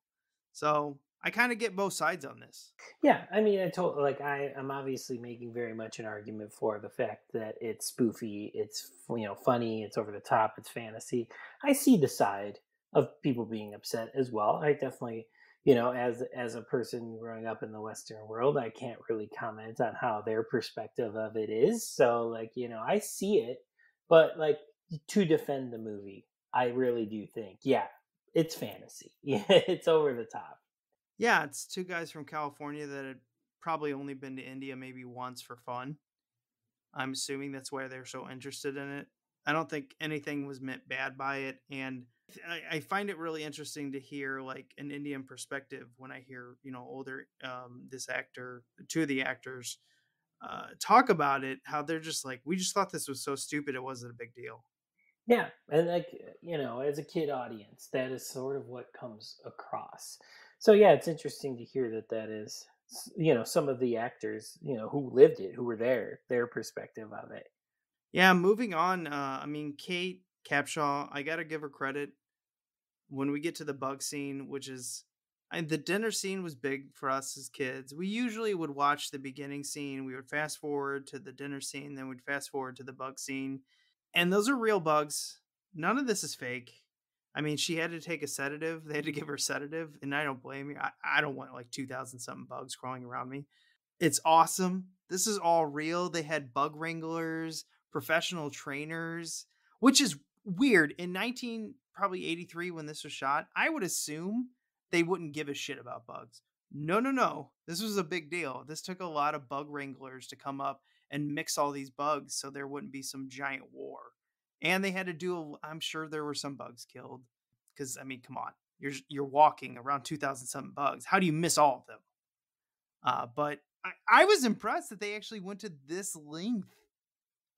So I kind of get both sides on this. Yeah, I mean, I told like I am obviously making very much an argument for the fact that it's spoofy, it's you know funny, it's over the top, it's fantasy. I see the side of people being upset as well. I definitely you know as as a person growing up in the western world i can't really comment on how their perspective of it is so like you know i see it but like to defend the movie i really do think yeah it's fantasy (laughs) yeah it's over the top yeah it's two guys from california that had probably only been to india maybe once for fun i'm assuming that's why they're so interested in it i don't think anything was meant bad by it and I, find it really interesting to hear like an Indian perspective when I hear you know older um, this actor, two of the actors, uh, talk about it. How they're just like, we just thought this was so stupid, it wasn't a big deal. Yeah, and like you know, as a kid audience, that is sort of what comes across. So yeah, it's interesting to hear that that is you know some of the actors you know who lived it, who were there, their perspective of it. Yeah, moving on. Uh, I mean, Kate Capshaw, I gotta give her credit when we get to the bug scene, which is and the dinner scene was big for us as kids. We usually would watch the beginning scene, we would fast forward to the dinner scene, then we'd fast forward to the bug scene. And those are real bugs. None of this is fake. I mean, she had to take a sedative. They had to give her sedative, and I don't blame you. I, I don't want like 2,000 something bugs crawling around me. It's awesome. This is all real. They had bug wranglers, professional trainers, which is weird. In 19 probably 83 when this was shot, I would assume they wouldn't give a shit about bugs. No, no, no. This was a big deal. This took a lot of bug wranglers to come up and mix all these bugs so there wouldn't be some giant war. And they had to do I'm sure there were some bugs killed cuz I mean, come on. You're you're walking around 2000 something bugs. How do you miss all of them? Uh, but I, I was impressed that they actually went to this length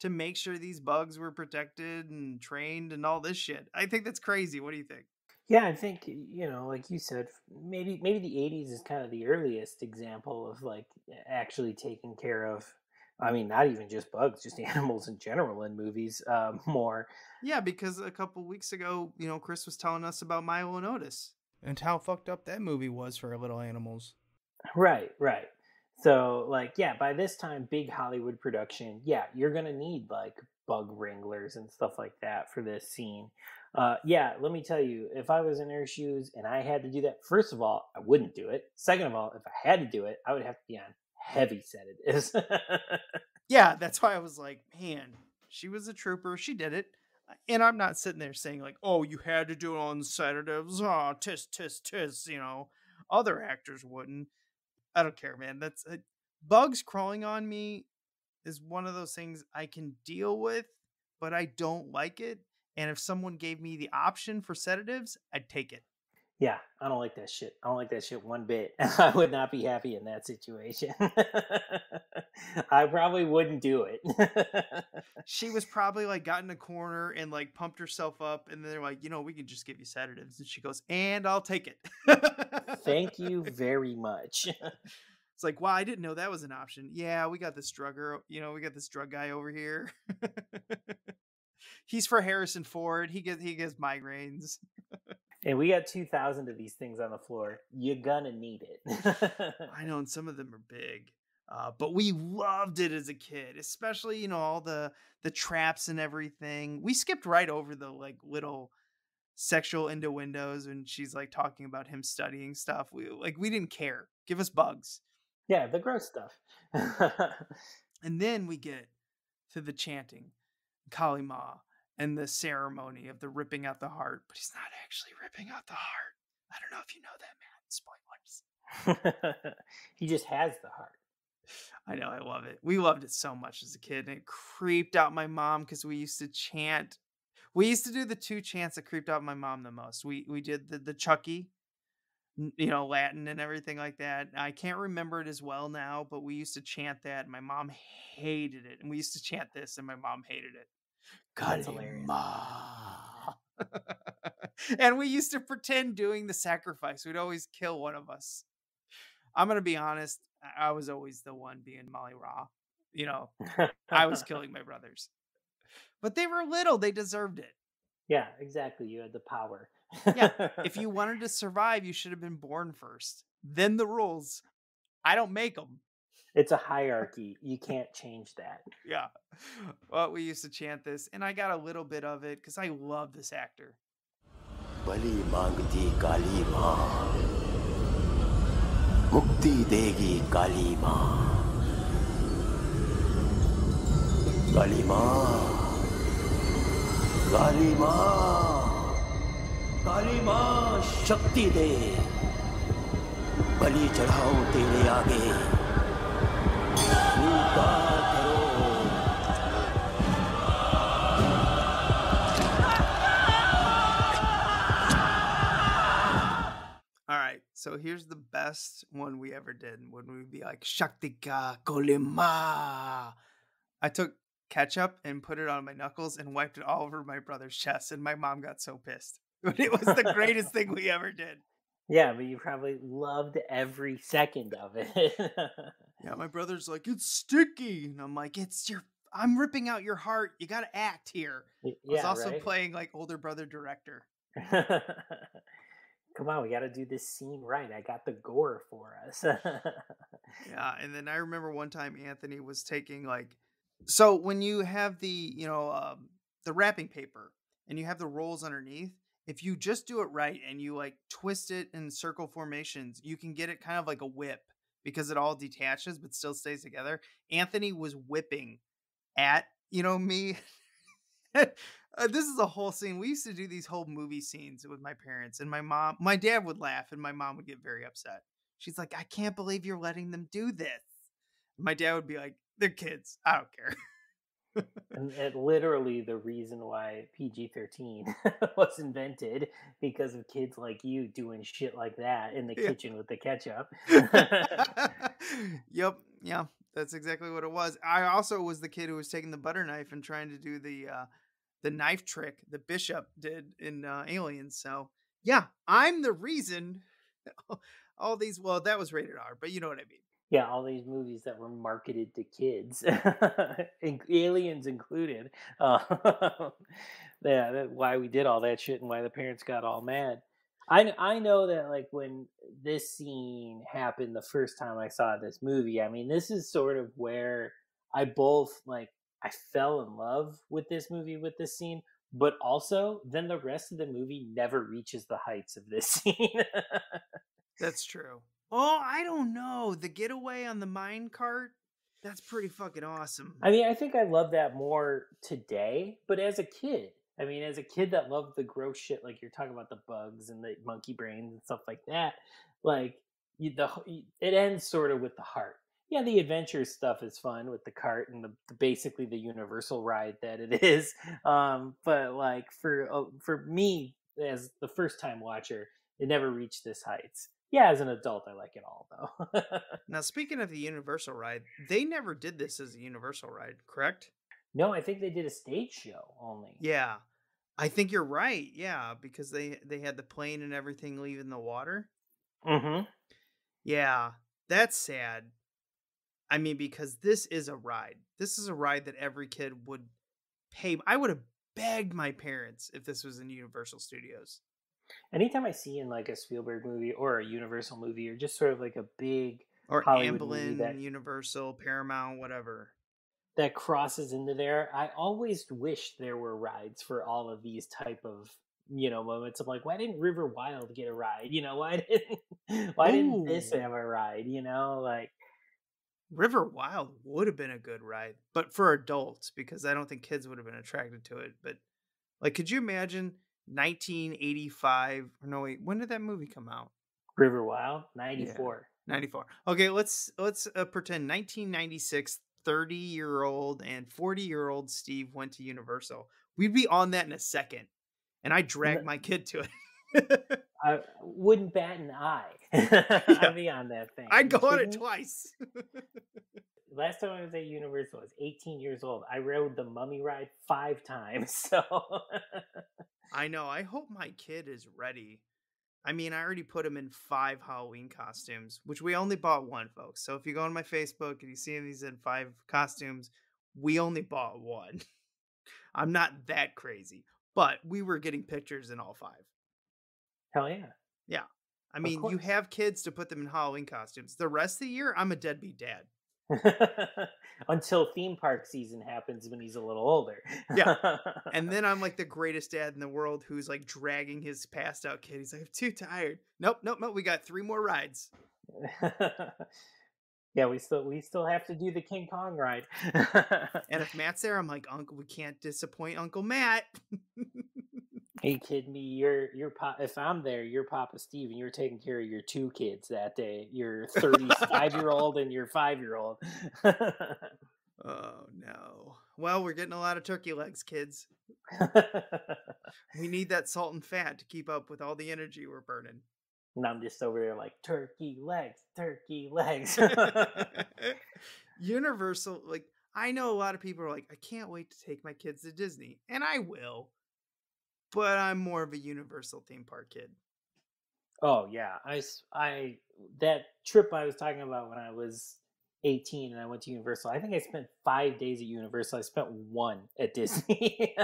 to make sure these bugs were protected and trained and all this shit. I think that's crazy. What do you think? Yeah, I think you know, like you said, maybe maybe the '80s is kind of the earliest example of like actually taking care of. I mean, not even just bugs, just (laughs) animals in general in movies. Uh, more. Yeah, because a couple weeks ago, you know, Chris was telling us about Milo and Otis and how fucked up that movie was for little animals. Right, right. So, like, yeah, by this time, big Hollywood production, yeah, you're gonna need like bug wranglers and stuff like that for this scene. Uh, yeah, let me tell you, if I was in her shoes and I had to do that, first of all, I wouldn't do it. Second of all, if I had to do it, I would have to be on heavy sedatives. (laughs) yeah, that's why I was like, man, she was a trooper. She did it. And I'm not sitting there saying, like, oh, you had to do it on sedatives. Oh, tis, tis, tis. You know, other actors wouldn't I don't care, man. That's uh, bugs crawling on me is one of those things I can deal with, but I don't like it. And if someone gave me the option for sedatives, I'd take it. Yeah, I don't like that shit. I don't like that shit one bit. (laughs) I would not be happy in that situation. (laughs) I probably wouldn't do it. (laughs) she was probably like got in a corner and like pumped herself up, and they're like, you know, we can just give you sedatives, and she goes, and I'll take it. Thank you very much. It's like, wow, I didn't know that was an option. Yeah, we got this drugger, you know, we got this drug guy over here. He's for Harrison Ford. He gets he gets migraines. And we got 2000 of these things on the floor. You're gonna need it. (laughs) I know, and some of them are big. Uh, but we loved it as a kid, especially you know all the the traps and everything. We skipped right over the like little sexual innuendos and she's like talking about him studying stuff. We like we didn't care. Give us bugs. Yeah, the gross stuff. (laughs) and then we get to the chanting, Kali Ma, and the ceremony of the ripping out the heart, but he's not actually ripping out the heart. I don't know if you know that, man. Spoilers. (laughs) he just has the heart. I know, I love it. We loved it so much as a kid, and it creeped out my mom because we used to chant. We used to do the two chants that creeped out my mom the most. We we did the the Chucky, you know, Latin and everything like that. I can't remember it as well now, but we used to chant that. And my mom hated it, and we used to chant this, and my mom hated it. That's hilarious. (laughs) and we used to pretend doing the sacrifice. We'd always kill one of us. I'm gonna be honest. I was always the one being Molly Raw. You know, I was (laughs) killing my brothers, but they were little. They deserved it. Yeah, exactly. You had the power. yeah. If (laughs) you wanted to survive, you should have been born first. Then the rules. I don't make them It's a (laughs) hierarchy. You can't change that. Yeah. Well, we used to chant this, and I got a little bit of it because I love this actor. बलि मांगती काली माँ मुक्ति देगी काली माँ काली माँ काली माँ काली माँ शक्ति दे बलि चढ़ाओ तेरे आगे so here's the best one we ever did when we'd be like Shaktika Kolima. I took ketchup and put it on my knuckles and wiped it all over my brother's chest, and my mom got so pissed. (laughs) But it was the greatest thing we ever did. Yeah, but you probably loved every second of it. (laughs) Yeah, my brother's like, it's sticky. And I'm like, it's your I'm ripping out your heart. You gotta act here. Y- I was also right? playing like older brother director. (laughs) Come on, we got to do this scene right. I got the gore for us. (laughs) Yeah, and then I remember one time Anthony was taking like so when you have the, you know, um, the wrapping paper and you have the rolls underneath, if you just do it right and you like twist it in circle formations, you can get it kind of like a whip because it all detaches but still stays together. Anthony was whipping at, you know, me. (laughs) Uh, this is a whole scene. We used to do these whole movie scenes with my parents, and my mom, my dad would laugh, and my mom would get very upset. She's like, I can't believe you're letting them do this. My dad would be like, they're kids. I don't care. And it, literally the reason why PG 13 (laughs) was invented because of kids like you doing shit like that in the Yeah. kitchen with the ketchup. (laughs) (laughs) yep. Yeah. That's exactly what it was. I also was the kid who was taking the butter knife and trying to do the uh the knife trick that Bishop did in uh, Aliens. So yeah, I'm the reason all these well, that was rated R, but you know what I mean. Yeah, all these movies that were marketed to kids, (laughs) aliens included. Uh, (laughs) yeah, that's why we did all that shit and why the parents got all mad. I I know that like when this scene happened the first time I saw this movie, I mean this is sort of where I both like I fell in love with this movie with this scene, but also then the rest of the movie never reaches the heights of this (laughs) scene. That's true. Oh, I don't know. The getaway on the mine cart, that's pretty fucking awesome. I mean, I think I love that more today, but as a kid, I mean, as a kid that loved the gross shit, like you're talking about the bugs and the monkey brains and stuff like that, like you, the it ends sort of with the heart. Yeah, the adventure stuff is fun with the cart and the, the basically the universal ride that it (laughs) is. Um, but like for uh, for me as the first time watcher, it never reached this heights. Yeah, as an adult, I like it all though. (laughs) Now, speaking of the Universal ride, they never did this as a Universal ride, correct? no, I think they did a stage show only. Yeah. I think you're right. Yeah, because they they had the plane and everything leaving the water. Mm-hmm. Yeah, that's sad. I mean, because this is a ride. This is a ride that every kid would pay. I would have begged my parents if this was in Universal Studios. Anytime I see in like a Spielberg movie or a Universal movie or just sort of like a big Or Hollywood Amblin, that Universal, Paramount, whatever. that crosses into there, I always wish there were rides for all of these type of you know moments of like why didn't River Wild get a ride? You know why (laughs) didn't why didn't this Ooh. have a ride? You know like River Wild would have been a good ride, but for adults because I don't think kids would have been attracted to it. But like, could you imagine 1985? Or no, wait, when did that movie come out? River Wild ninety four. 94. Okay, let's let's uh, pretend 1996 30 year old and 40 year old Steve went to Universal. We'd be on that in a second. And I dragged my kid to it. (laughs) I wouldn't bat an eye. (laughs) I'd be on that thing. I'd go on it twice. (laughs) Last time I was at Universal, I was 18 years old. I rode the Mummy ride five times. (laughs) So I know. I hope my kid is ready. I mean, I already put him in five Halloween costumes, which we only bought one, folks. So if you go on my Facebook and you see him, he's in five costumes. We only bought one. (laughs) I'm not that crazy, but we were getting pictures in all five. hell yeah. Yeah. I mean, you have kids to put them in Halloween costumes. The rest of the year, I'm a deadbeat dad. (laughs) Until theme park season happens when he's a little older. Yeah. (laughs) and then I'm like the greatest dad in the world who's like dragging his passed out kid. He's like, I'm too tired. Nope, nope, nope. We got three more rides. (laughs) yeah, we still we still have to do the King Kong ride. And if Matt's there, I'm like, Uncle, we can't disappoint Uncle Matt. Hey kidding me? You're you're pop. If I'm there, you're Papa Steve, and you're taking care of your two kids that day. Your 35 year old and your five year old. (laughs) Oh no. Well, we're getting a lot of turkey legs, kids. (laughs) we need that salt and fat to keep up with all the energy we're burning. and I'm just over there like turkey legs, turkey legs. (laughs) Universal, like I know a lot of people are like, I can't wait to take my kids to Disney, and I will. But I'm more of a Universal theme park kid. oh yeah, I I that trip I was talking about when I was 18 and I went to Universal. I think I spent five days at Universal. I spent one at (laughs) Disney.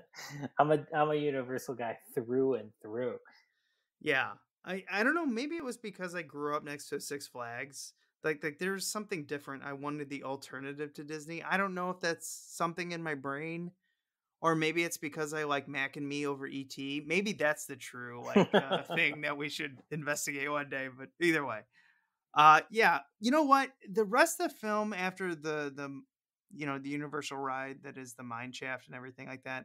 (laughs) I'm a I'm a Universal guy through and through. Yeah. I, I don't know, maybe it was because I grew up next to Six Flags. Like like there's something different. I wanted the alternative to Disney. I don't know if that's something in my brain. Or maybe it's because I like Mac and Me over ET. Maybe that's the true like uh, thing (laughs) that we should investigate one day. But either way, uh, yeah. You know what? The rest of the film after the the you know the Universal ride that is the mine shaft and everything like that,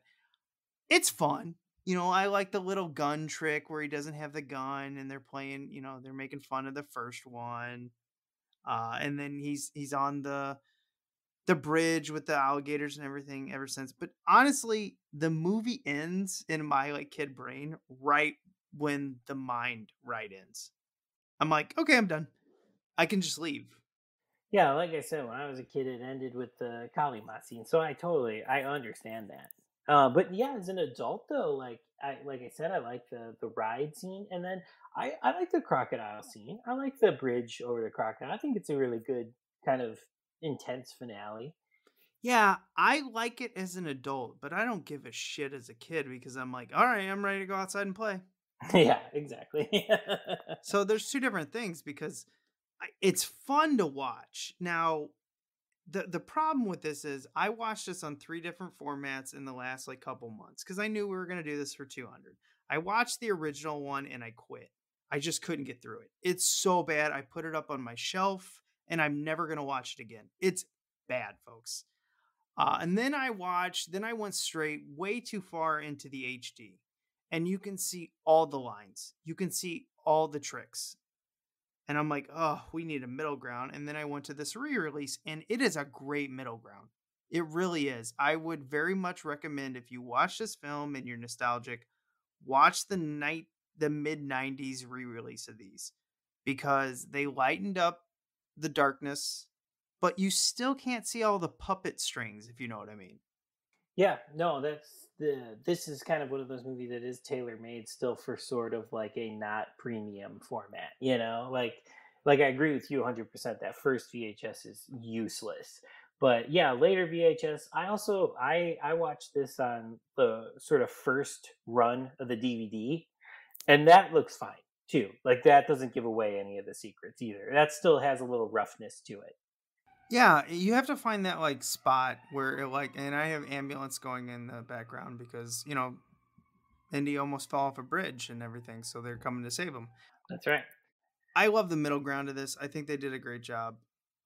it's fun. You know, I like the little gun trick where he doesn't have the gun and they're playing. You know, they're making fun of the first one. Uh, and then he's he's on the the bridge with the alligators and everything ever since. But honestly, the movie ends in my like kid brain right when the mind ride ends. I'm like, okay, I'm done. I can just leave. Yeah, like I said, when I was a kid, it ended with the Kali Ma scene, so I totally I understand that. Uh, but yeah, as an adult though, like I like I said, I like the the ride scene, and then I I like the crocodile scene. I like the bridge over the crocodile. I think it's a really good kind of intense finale. Yeah, I like it as an adult, but I don't give a shit as a kid because I'm like, all right, I'm ready to go outside and play. (laughs) yeah, exactly. so (laughs) there's two different things because it's fun to watch. Now, the the problem with this is I watched this on three different formats in the last like couple months because I knew we were going to do this for 200. I watched the original one and I quit. I just couldn't get through it. It's so bad. I put it up on my shelf and I'm never going to watch it again. It's bad, folks. Uh, and then I watched, then I went straight way too far into the HD. And you can see all the lines, you can see all the tricks. And I'm like, oh, we need a middle ground. And then I went to this re release, and it is a great middle ground. It really is. I would very much recommend if you watch this film and you're nostalgic, watch the night the mid 90s re-release of these because they lightened up the darkness, but you still can't see all the puppet strings if you know what I mean. Yeah, no, that's the this is kind of one of those movies that is tailor made still for sort of like a not premium format, you know? Like like I agree with you 100% that first VHS is useless. But yeah, later VHS, I also I I watched this on the sort of first run of the DVD and that looks fine too. Like that doesn't give away any of the secrets either. That still has a little roughness to it. Yeah, you have to find that like spot where it like and I have ambulance going in the background because, you know, Indy almost fell off a bridge and everything, so they're coming to save him. That's right. I love the middle ground of this. I think they did a great job.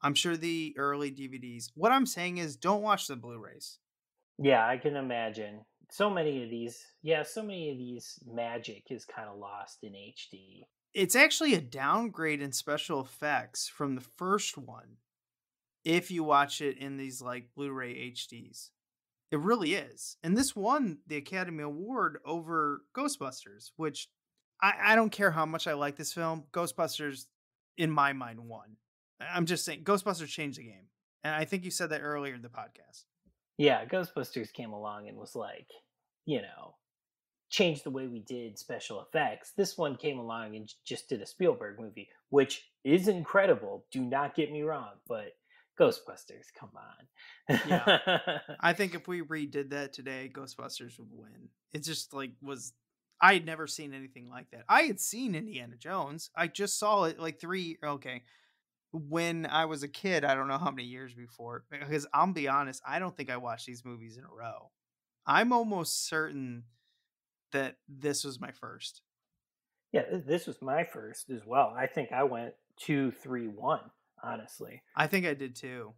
I'm sure the early DVDs. What I'm saying is don't watch the Blu-rays. Yeah, I can imagine. So many of these, yeah, so many of these magic is kind of lost in HD. It's actually a downgrade in special effects from the first one if you watch it in these like Blu-ray HDs. It really is. And this won the Academy Award over Ghostbusters, which I, I don't care how much I like this film. Ghostbusters, in my mind, won. I'm just saying, Ghostbusters changed the game. And I think you said that earlier in the podcast. Yeah, Ghostbusters came along and was like, you know, changed the way we did special effects. This one came along and just did a Spielberg movie, which is incredible. Do not get me wrong, but Ghostbusters, come on. yeah. (laughs) I think if we redid that today, Ghostbusters would win. It just like was I had never seen anything like that. I had seen Indiana Jones. I just saw it like three okay. When I was a kid, I don't know how many years before. Because I'll be honest, I don't think I watched these movies in a row. I'm almost certain that this was my first. Yeah, this was my first as well. I think I went two, three, one honestly. I think I did too.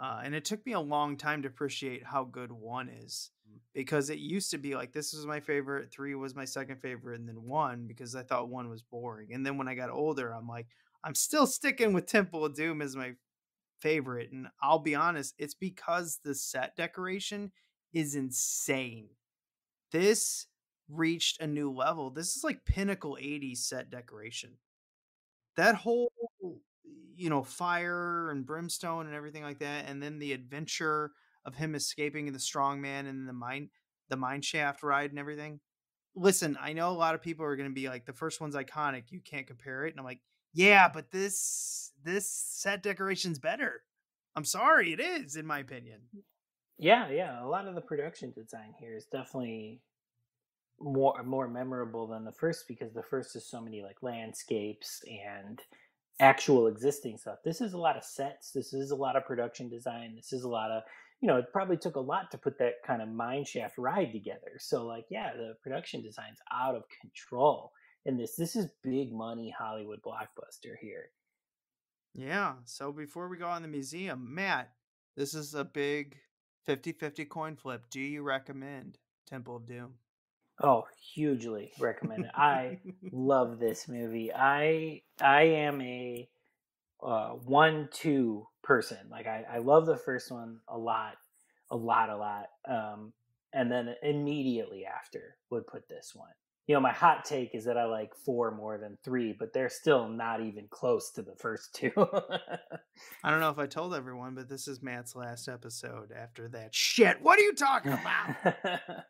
Uh, and it took me a long time to appreciate how good one is because it used to be like this was my favorite, three was my second favorite, and then one because I thought one was boring. And then when I got older, I'm like, I'm still sticking with Temple of Doom as my favorite. And I'll be honest, it's because the set decoration is insane. This reached a new level. This is like pinnacle 80s set decoration. That whole you know, fire and brimstone and everything like that, and then the adventure of him escaping the strong man and the mine the mine shaft ride and everything. Listen, I know a lot of people are gonna be like, the first one's iconic, you can't compare it. And I'm like, yeah, but this this set decoration's better. I'm sorry, it is, in my opinion. Mm. Yeah, yeah. A lot of the production design here is definitely more more memorable than the first because the first is so many like landscapes and actual existing stuff. This is a lot of sets. This is a lot of production design. This is a lot of, you know, it probably took a lot to put that kind of mineshaft ride together. So like, yeah, the production design's out of control in this. This is big money Hollywood blockbuster here. Yeah. So before we go on the museum, Matt, this is a big 50-50 coin flip. Do you recommend Temple of Doom? Oh, hugely recommend it. I (laughs) love this movie. I I am a uh, one two person. Like I, I love the first one a lot, a lot, a lot. Um, and then immediately after would put this one. You know, my hot take is that I like four more than three, but they're still not even close to the first two. (laughs) I don't know if I told everyone, but this is Matt's last episode after that shit. What are you talking about? (laughs)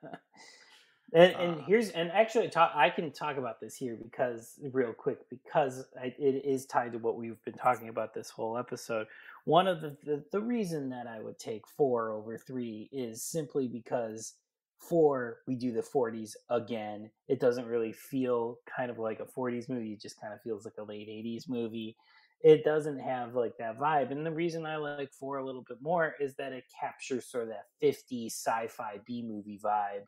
And, and uh, here's and actually talk, I can talk about this here because real quick because I, it is tied to what we've been talking about this whole episode. One of the, the the reason that I would take four over three is simply because four we do the 40s again. It doesn't really feel kind of like a 40s movie. It just kind of feels like a late 80s movie. It doesn't have like that vibe. And the reason I like four a little bit more is that it captures sort of that 50s sci-fi B movie vibe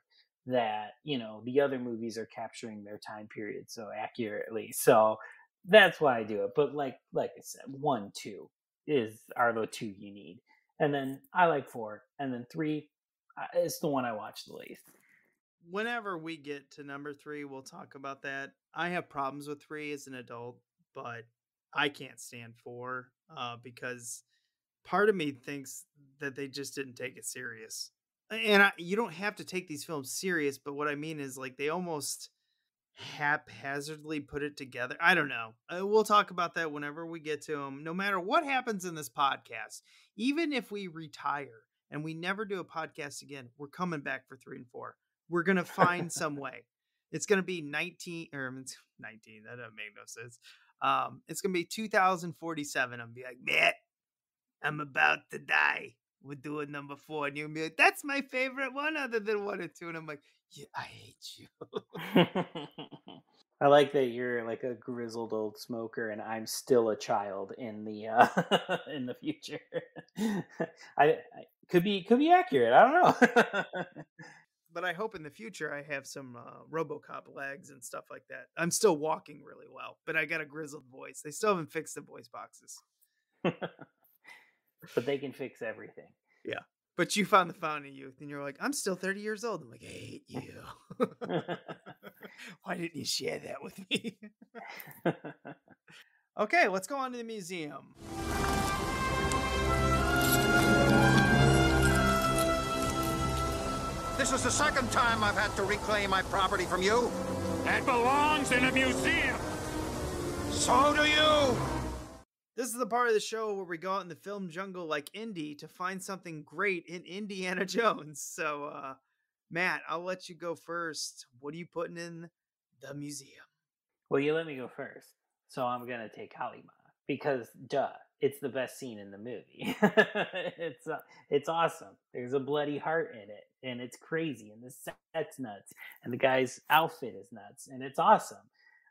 that you know the other movies are capturing their time period so accurately so that's why i do it but like like i said one two is are the two you need and then i like four and then three is the one i watch the least whenever we get to number three we'll talk about that i have problems with three as an adult but I can't stand four uh, because part of me thinks that they just didn't take it serious. And I, you don't have to take these films serious, but what I mean is like they almost haphazardly put it together. I don't know. Uh, we'll talk about that whenever we get to them. No matter what happens in this podcast, even if we retire and we never do a podcast again, we're coming back for three and four. We're gonna find (laughs) some way. It's gonna be nineteen or it's (laughs) nineteen. That doesn't make no sense. Um, it's gonna be two thousand forty-seven. I'm be like, man, I'm about to die. We're doing number four, and you'll be like, "That's my favorite one, other than one and two. And I'm like, "Yeah, I hate you." (laughs) I like that you're like a grizzled old smoker, and I'm still a child in the uh, in the future. I, I could be could be accurate. I don't know. (laughs) but I hope in the future I have some uh, RoboCop legs and stuff like that. I'm still walking really well, but I got a grizzled voice. They still haven't fixed the voice boxes. (laughs) but they can fix everything. Yeah. But you found the fountain of youth, and you're like, I'm still 30 years old. I'm like, I hate you. (laughs) Why didn't you share that with me? okay, let's go on to the museum. This is the second time I've had to reclaim my property from you. That belongs in a museum. So do you. This is the part of the show where we go out in the film jungle like Indy to find something great in Indiana (laughs) Jones. So, uh, Matt, I'll let you go first. What are you putting in the museum? Well, you let me go first. So I'm going to take Kali Ma because, duh, it's the best scene in the movie. (laughs) it's uh, it's awesome. There's a bloody heart in it, and it's crazy, and the set's nuts, and the guy's outfit is nuts, and it's awesome.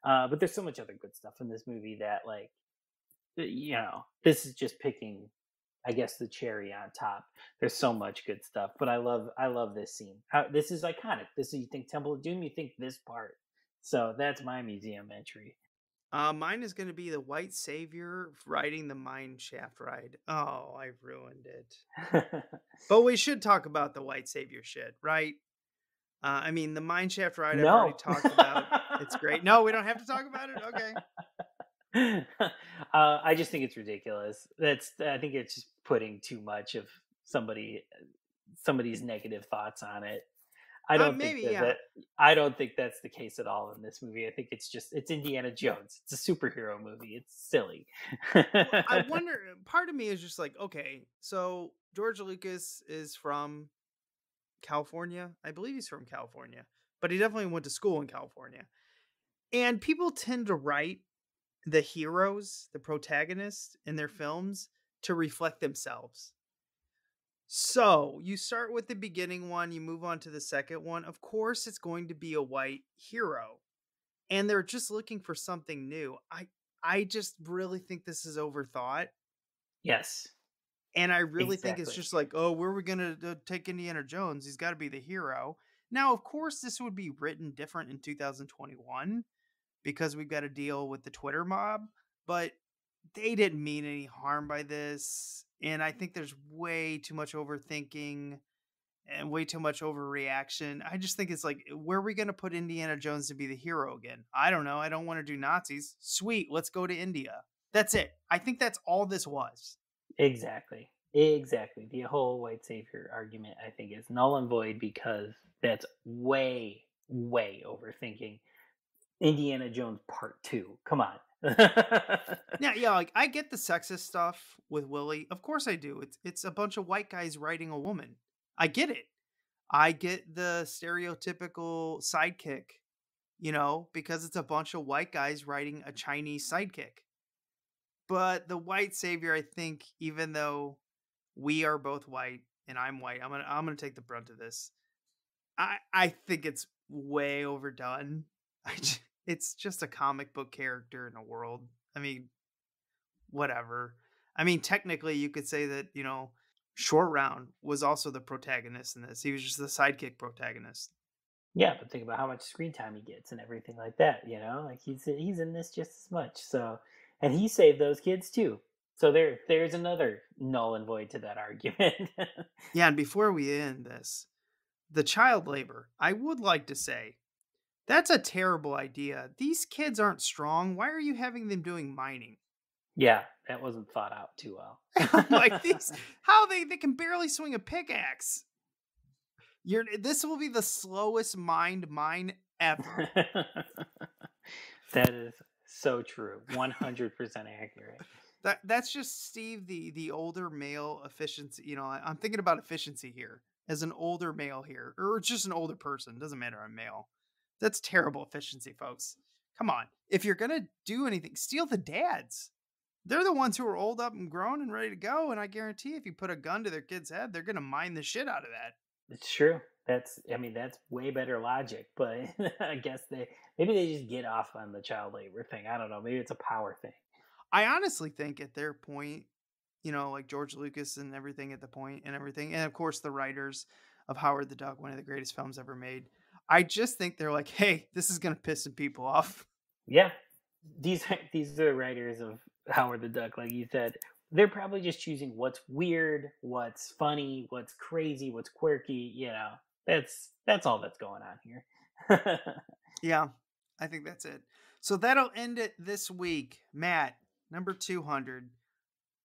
Uh, but there's so much other good stuff in this movie that, like, you know, this is just picking, I guess, the cherry on top. There's so much good stuff, but I love I love this scene. How, this is iconic. This is you think Temple of Doom, you think this part. So that's my museum entry. Uh, mine is going to be the White Savior riding the mine shaft ride. Oh, I ruined it. but we should talk about the White Savior shit, right? Uh, I mean, the mine shaft ride no. I've already talked about. it's great. No, we don't have to talk about it. Okay. (laughs) uh, I just think it's ridiculous. That's I think it's just putting too much of somebody somebody's negative thoughts on it. I don't uh, maybe, think that, yeah. that, I don't think that's the case at all in this movie. I think it's just it's Indiana Jones. It's a superhero movie. It's silly. well, I (laughs) wonder. Part of me is just like, okay, so George Lucas is from California. I believe he's from California, but he definitely went to school in California. And people tend to write the heroes, the protagonists in their films to reflect themselves. So you start with the beginning one, you move on to the second one. Of course, it's going to be a white hero, and they're just looking for something new. I I just really think this is overthought. Yes, and I really exactly. think it's just like, oh, where are we gonna uh, take Indiana Jones? He's got to be the hero. Now, of course, this would be written different in 2021 because we've got to deal with the Twitter mob, but they didn't mean any harm by this and I think there's way too much overthinking and way too much overreaction. I just think it's like, eh, where are we going to put Indiana Jones to be the hero again? I don't know. I don't want to do Nazis. Sweet, let's go to India. That's it. I think that's all this was. Exactly. Exactly. The whole white savior argument, I think, is null and void because that's way, way overthinking. Indiana Jones Part 2. Come on. yeah, yeah, like I get the sexist stuff with Willie. Of course I do. It's it's a bunch of white guys writing a woman. I get it. I get the stereotypical sidekick, you know, because it's a bunch of white guys writing a Chinese sidekick. But the white savior, I think, even though we are both white and I'm white, I'm gonna I'm gonna take the brunt of this. I I think it's way overdone. I mm. just, it's just a comic book character in a world. I mean, whatever. I mean, technically, you could say that you know, Short Round was also the protagonist in this. He was just the sidekick protagonist. Yeah, but think about how much screen time he gets and everything like that. You know, like he's he's in this just as much. So, and he saved those kids too. So there there's another null and void to that (laughs) argument. yeah, and before we end this, the child labor, I would like to say That's a terrible idea. These kids aren't strong. Why are you having them doing mining? Yeah, that wasn't thought out too well. (laughs) like these, (laughs) how they they can barely swing a pickaxe. You're this will be the slowest mined mine ever. (laughs) that is so true. 100% accurate. That that's just Steve, the the older male efficiency. You know, I, I'm thinking about efficiency here as an older male here, or just an older person. Doesn't matter. I'm male. That's terrible efficiency, folks. Come on. If you're gonna do anything, steal the dads. They're the ones who are old up and grown and ready to go. And I guarantee if you put a gun to their kid's head, they're gonna mine the shit out of that. It's true. That's I mean that's way better logic, but (laughs) I guess they maybe they just get off on the child labor thing. I don't know. Maybe it's a power thing. I honestly think at their point, you know, like George Lucas and everything at the point and everything, and of course the writers of Howard the Duck, one of the greatest films ever made. I just think they're like, hey, this is gonna piss some people off. Yeah, these (laughs) these are writers of Howard the Duck, like you said. They're probably just choosing what's weird, what's funny, what's crazy, what's quirky. You know, that's that's all that's going on here. (laughs) yeah, I think that's it. So that'll end it this week. Matt, number 200.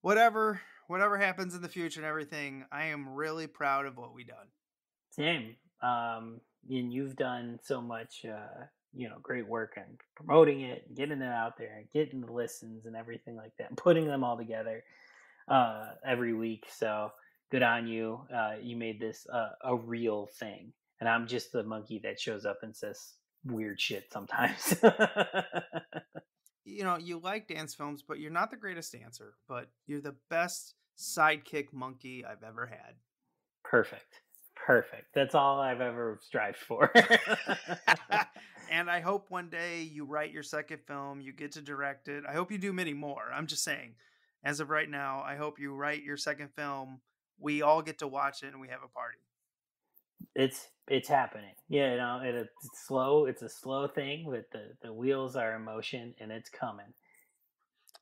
Whatever whatever happens in the future and everything, I am really proud of what we done. Same. Um and you've done so much uh you know great work on promoting it getting it out there getting the listens and everything like that putting them all together uh every week so good on you uh you made this a real thing and i'm just the monkey that shows up and says weird shit sometimes. (laughs) You know you like dance films but you're not the greatest dancer but you're the best sidekick monkey i've ever had. Perfect perfect that's all i've ever strived for (laughs) (laughs) and I hope one day you write your second film, you get to direct it. I hope you do many more. I'm just saying, as of right now, I hope you write your second film. We all get to watch it and we have a party. It's it's happening. Yeah, you know, it, it's slow. It's a slow thing, but the the wheels are in motion and it's coming.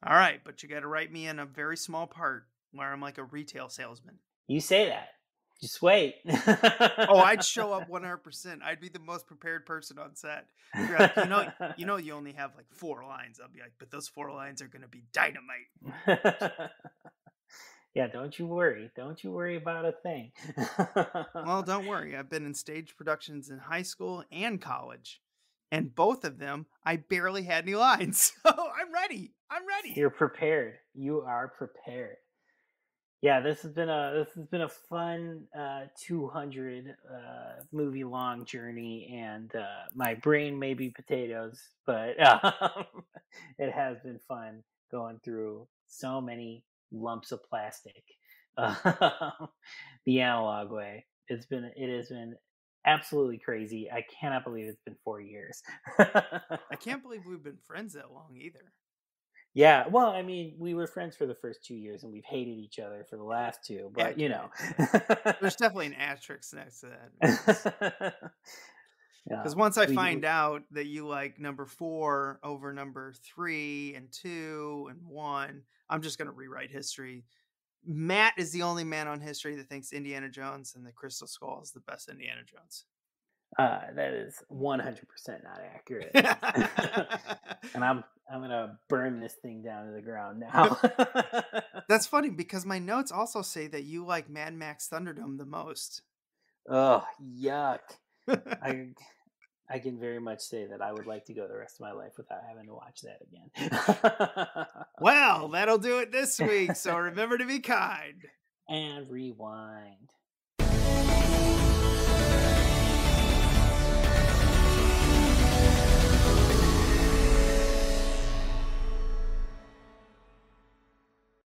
All right, but you got to write me in a very small part where I'm like a retail salesman. You say that. Just wait. oh, (laughs) I'd show up 100%. I'd be the most prepared person on set. Like, you know, you know, you only have like four lines. I'll be like, but those four lines are going to be dynamite. (laughs) yeah, don't you worry. Don't you worry about a thing. well, (laughs) don't worry. I've been in stage productions in high school and college. And both of them, I barely had any lines. So I'm ready. I'm ready. You're prepared. You are prepared yeah, this has been a this has been a fun uh, 200 uh, movie long journey, and uh, my brain may be potatoes, but (laughs) um, it has been fun going through so many lumps of plastic (laughs) the analog way. It's been it has been absolutely crazy. I cannot believe it's been four years. (laughs) I can't believe we've been friends that long either. Yeah, well, I mean, we were friends for the first two years, and we've hated each other for the last two. But you know, there's definitely an asterisk next to that. Because (laughs) yeah, once I find out that you like number four over number three and two and one, I'm just gonna rewrite history. Matt is the only man on history that thinks Indiana Jones and the Crystal Skull is the best Indiana Jones. Uh, that is 100% not accurate. (laughs) (laughs) and I'm I'm going to burn this thing down to the ground now. (laughs) That's funny because my notes also say that you like Mad Max Thunderdome the most. Oh, yuck. I (laughs) I can very much say that I would like to go the rest of my life without having to watch that again. well, (laughs) that'll do it this week. So remember to be kind and rewind.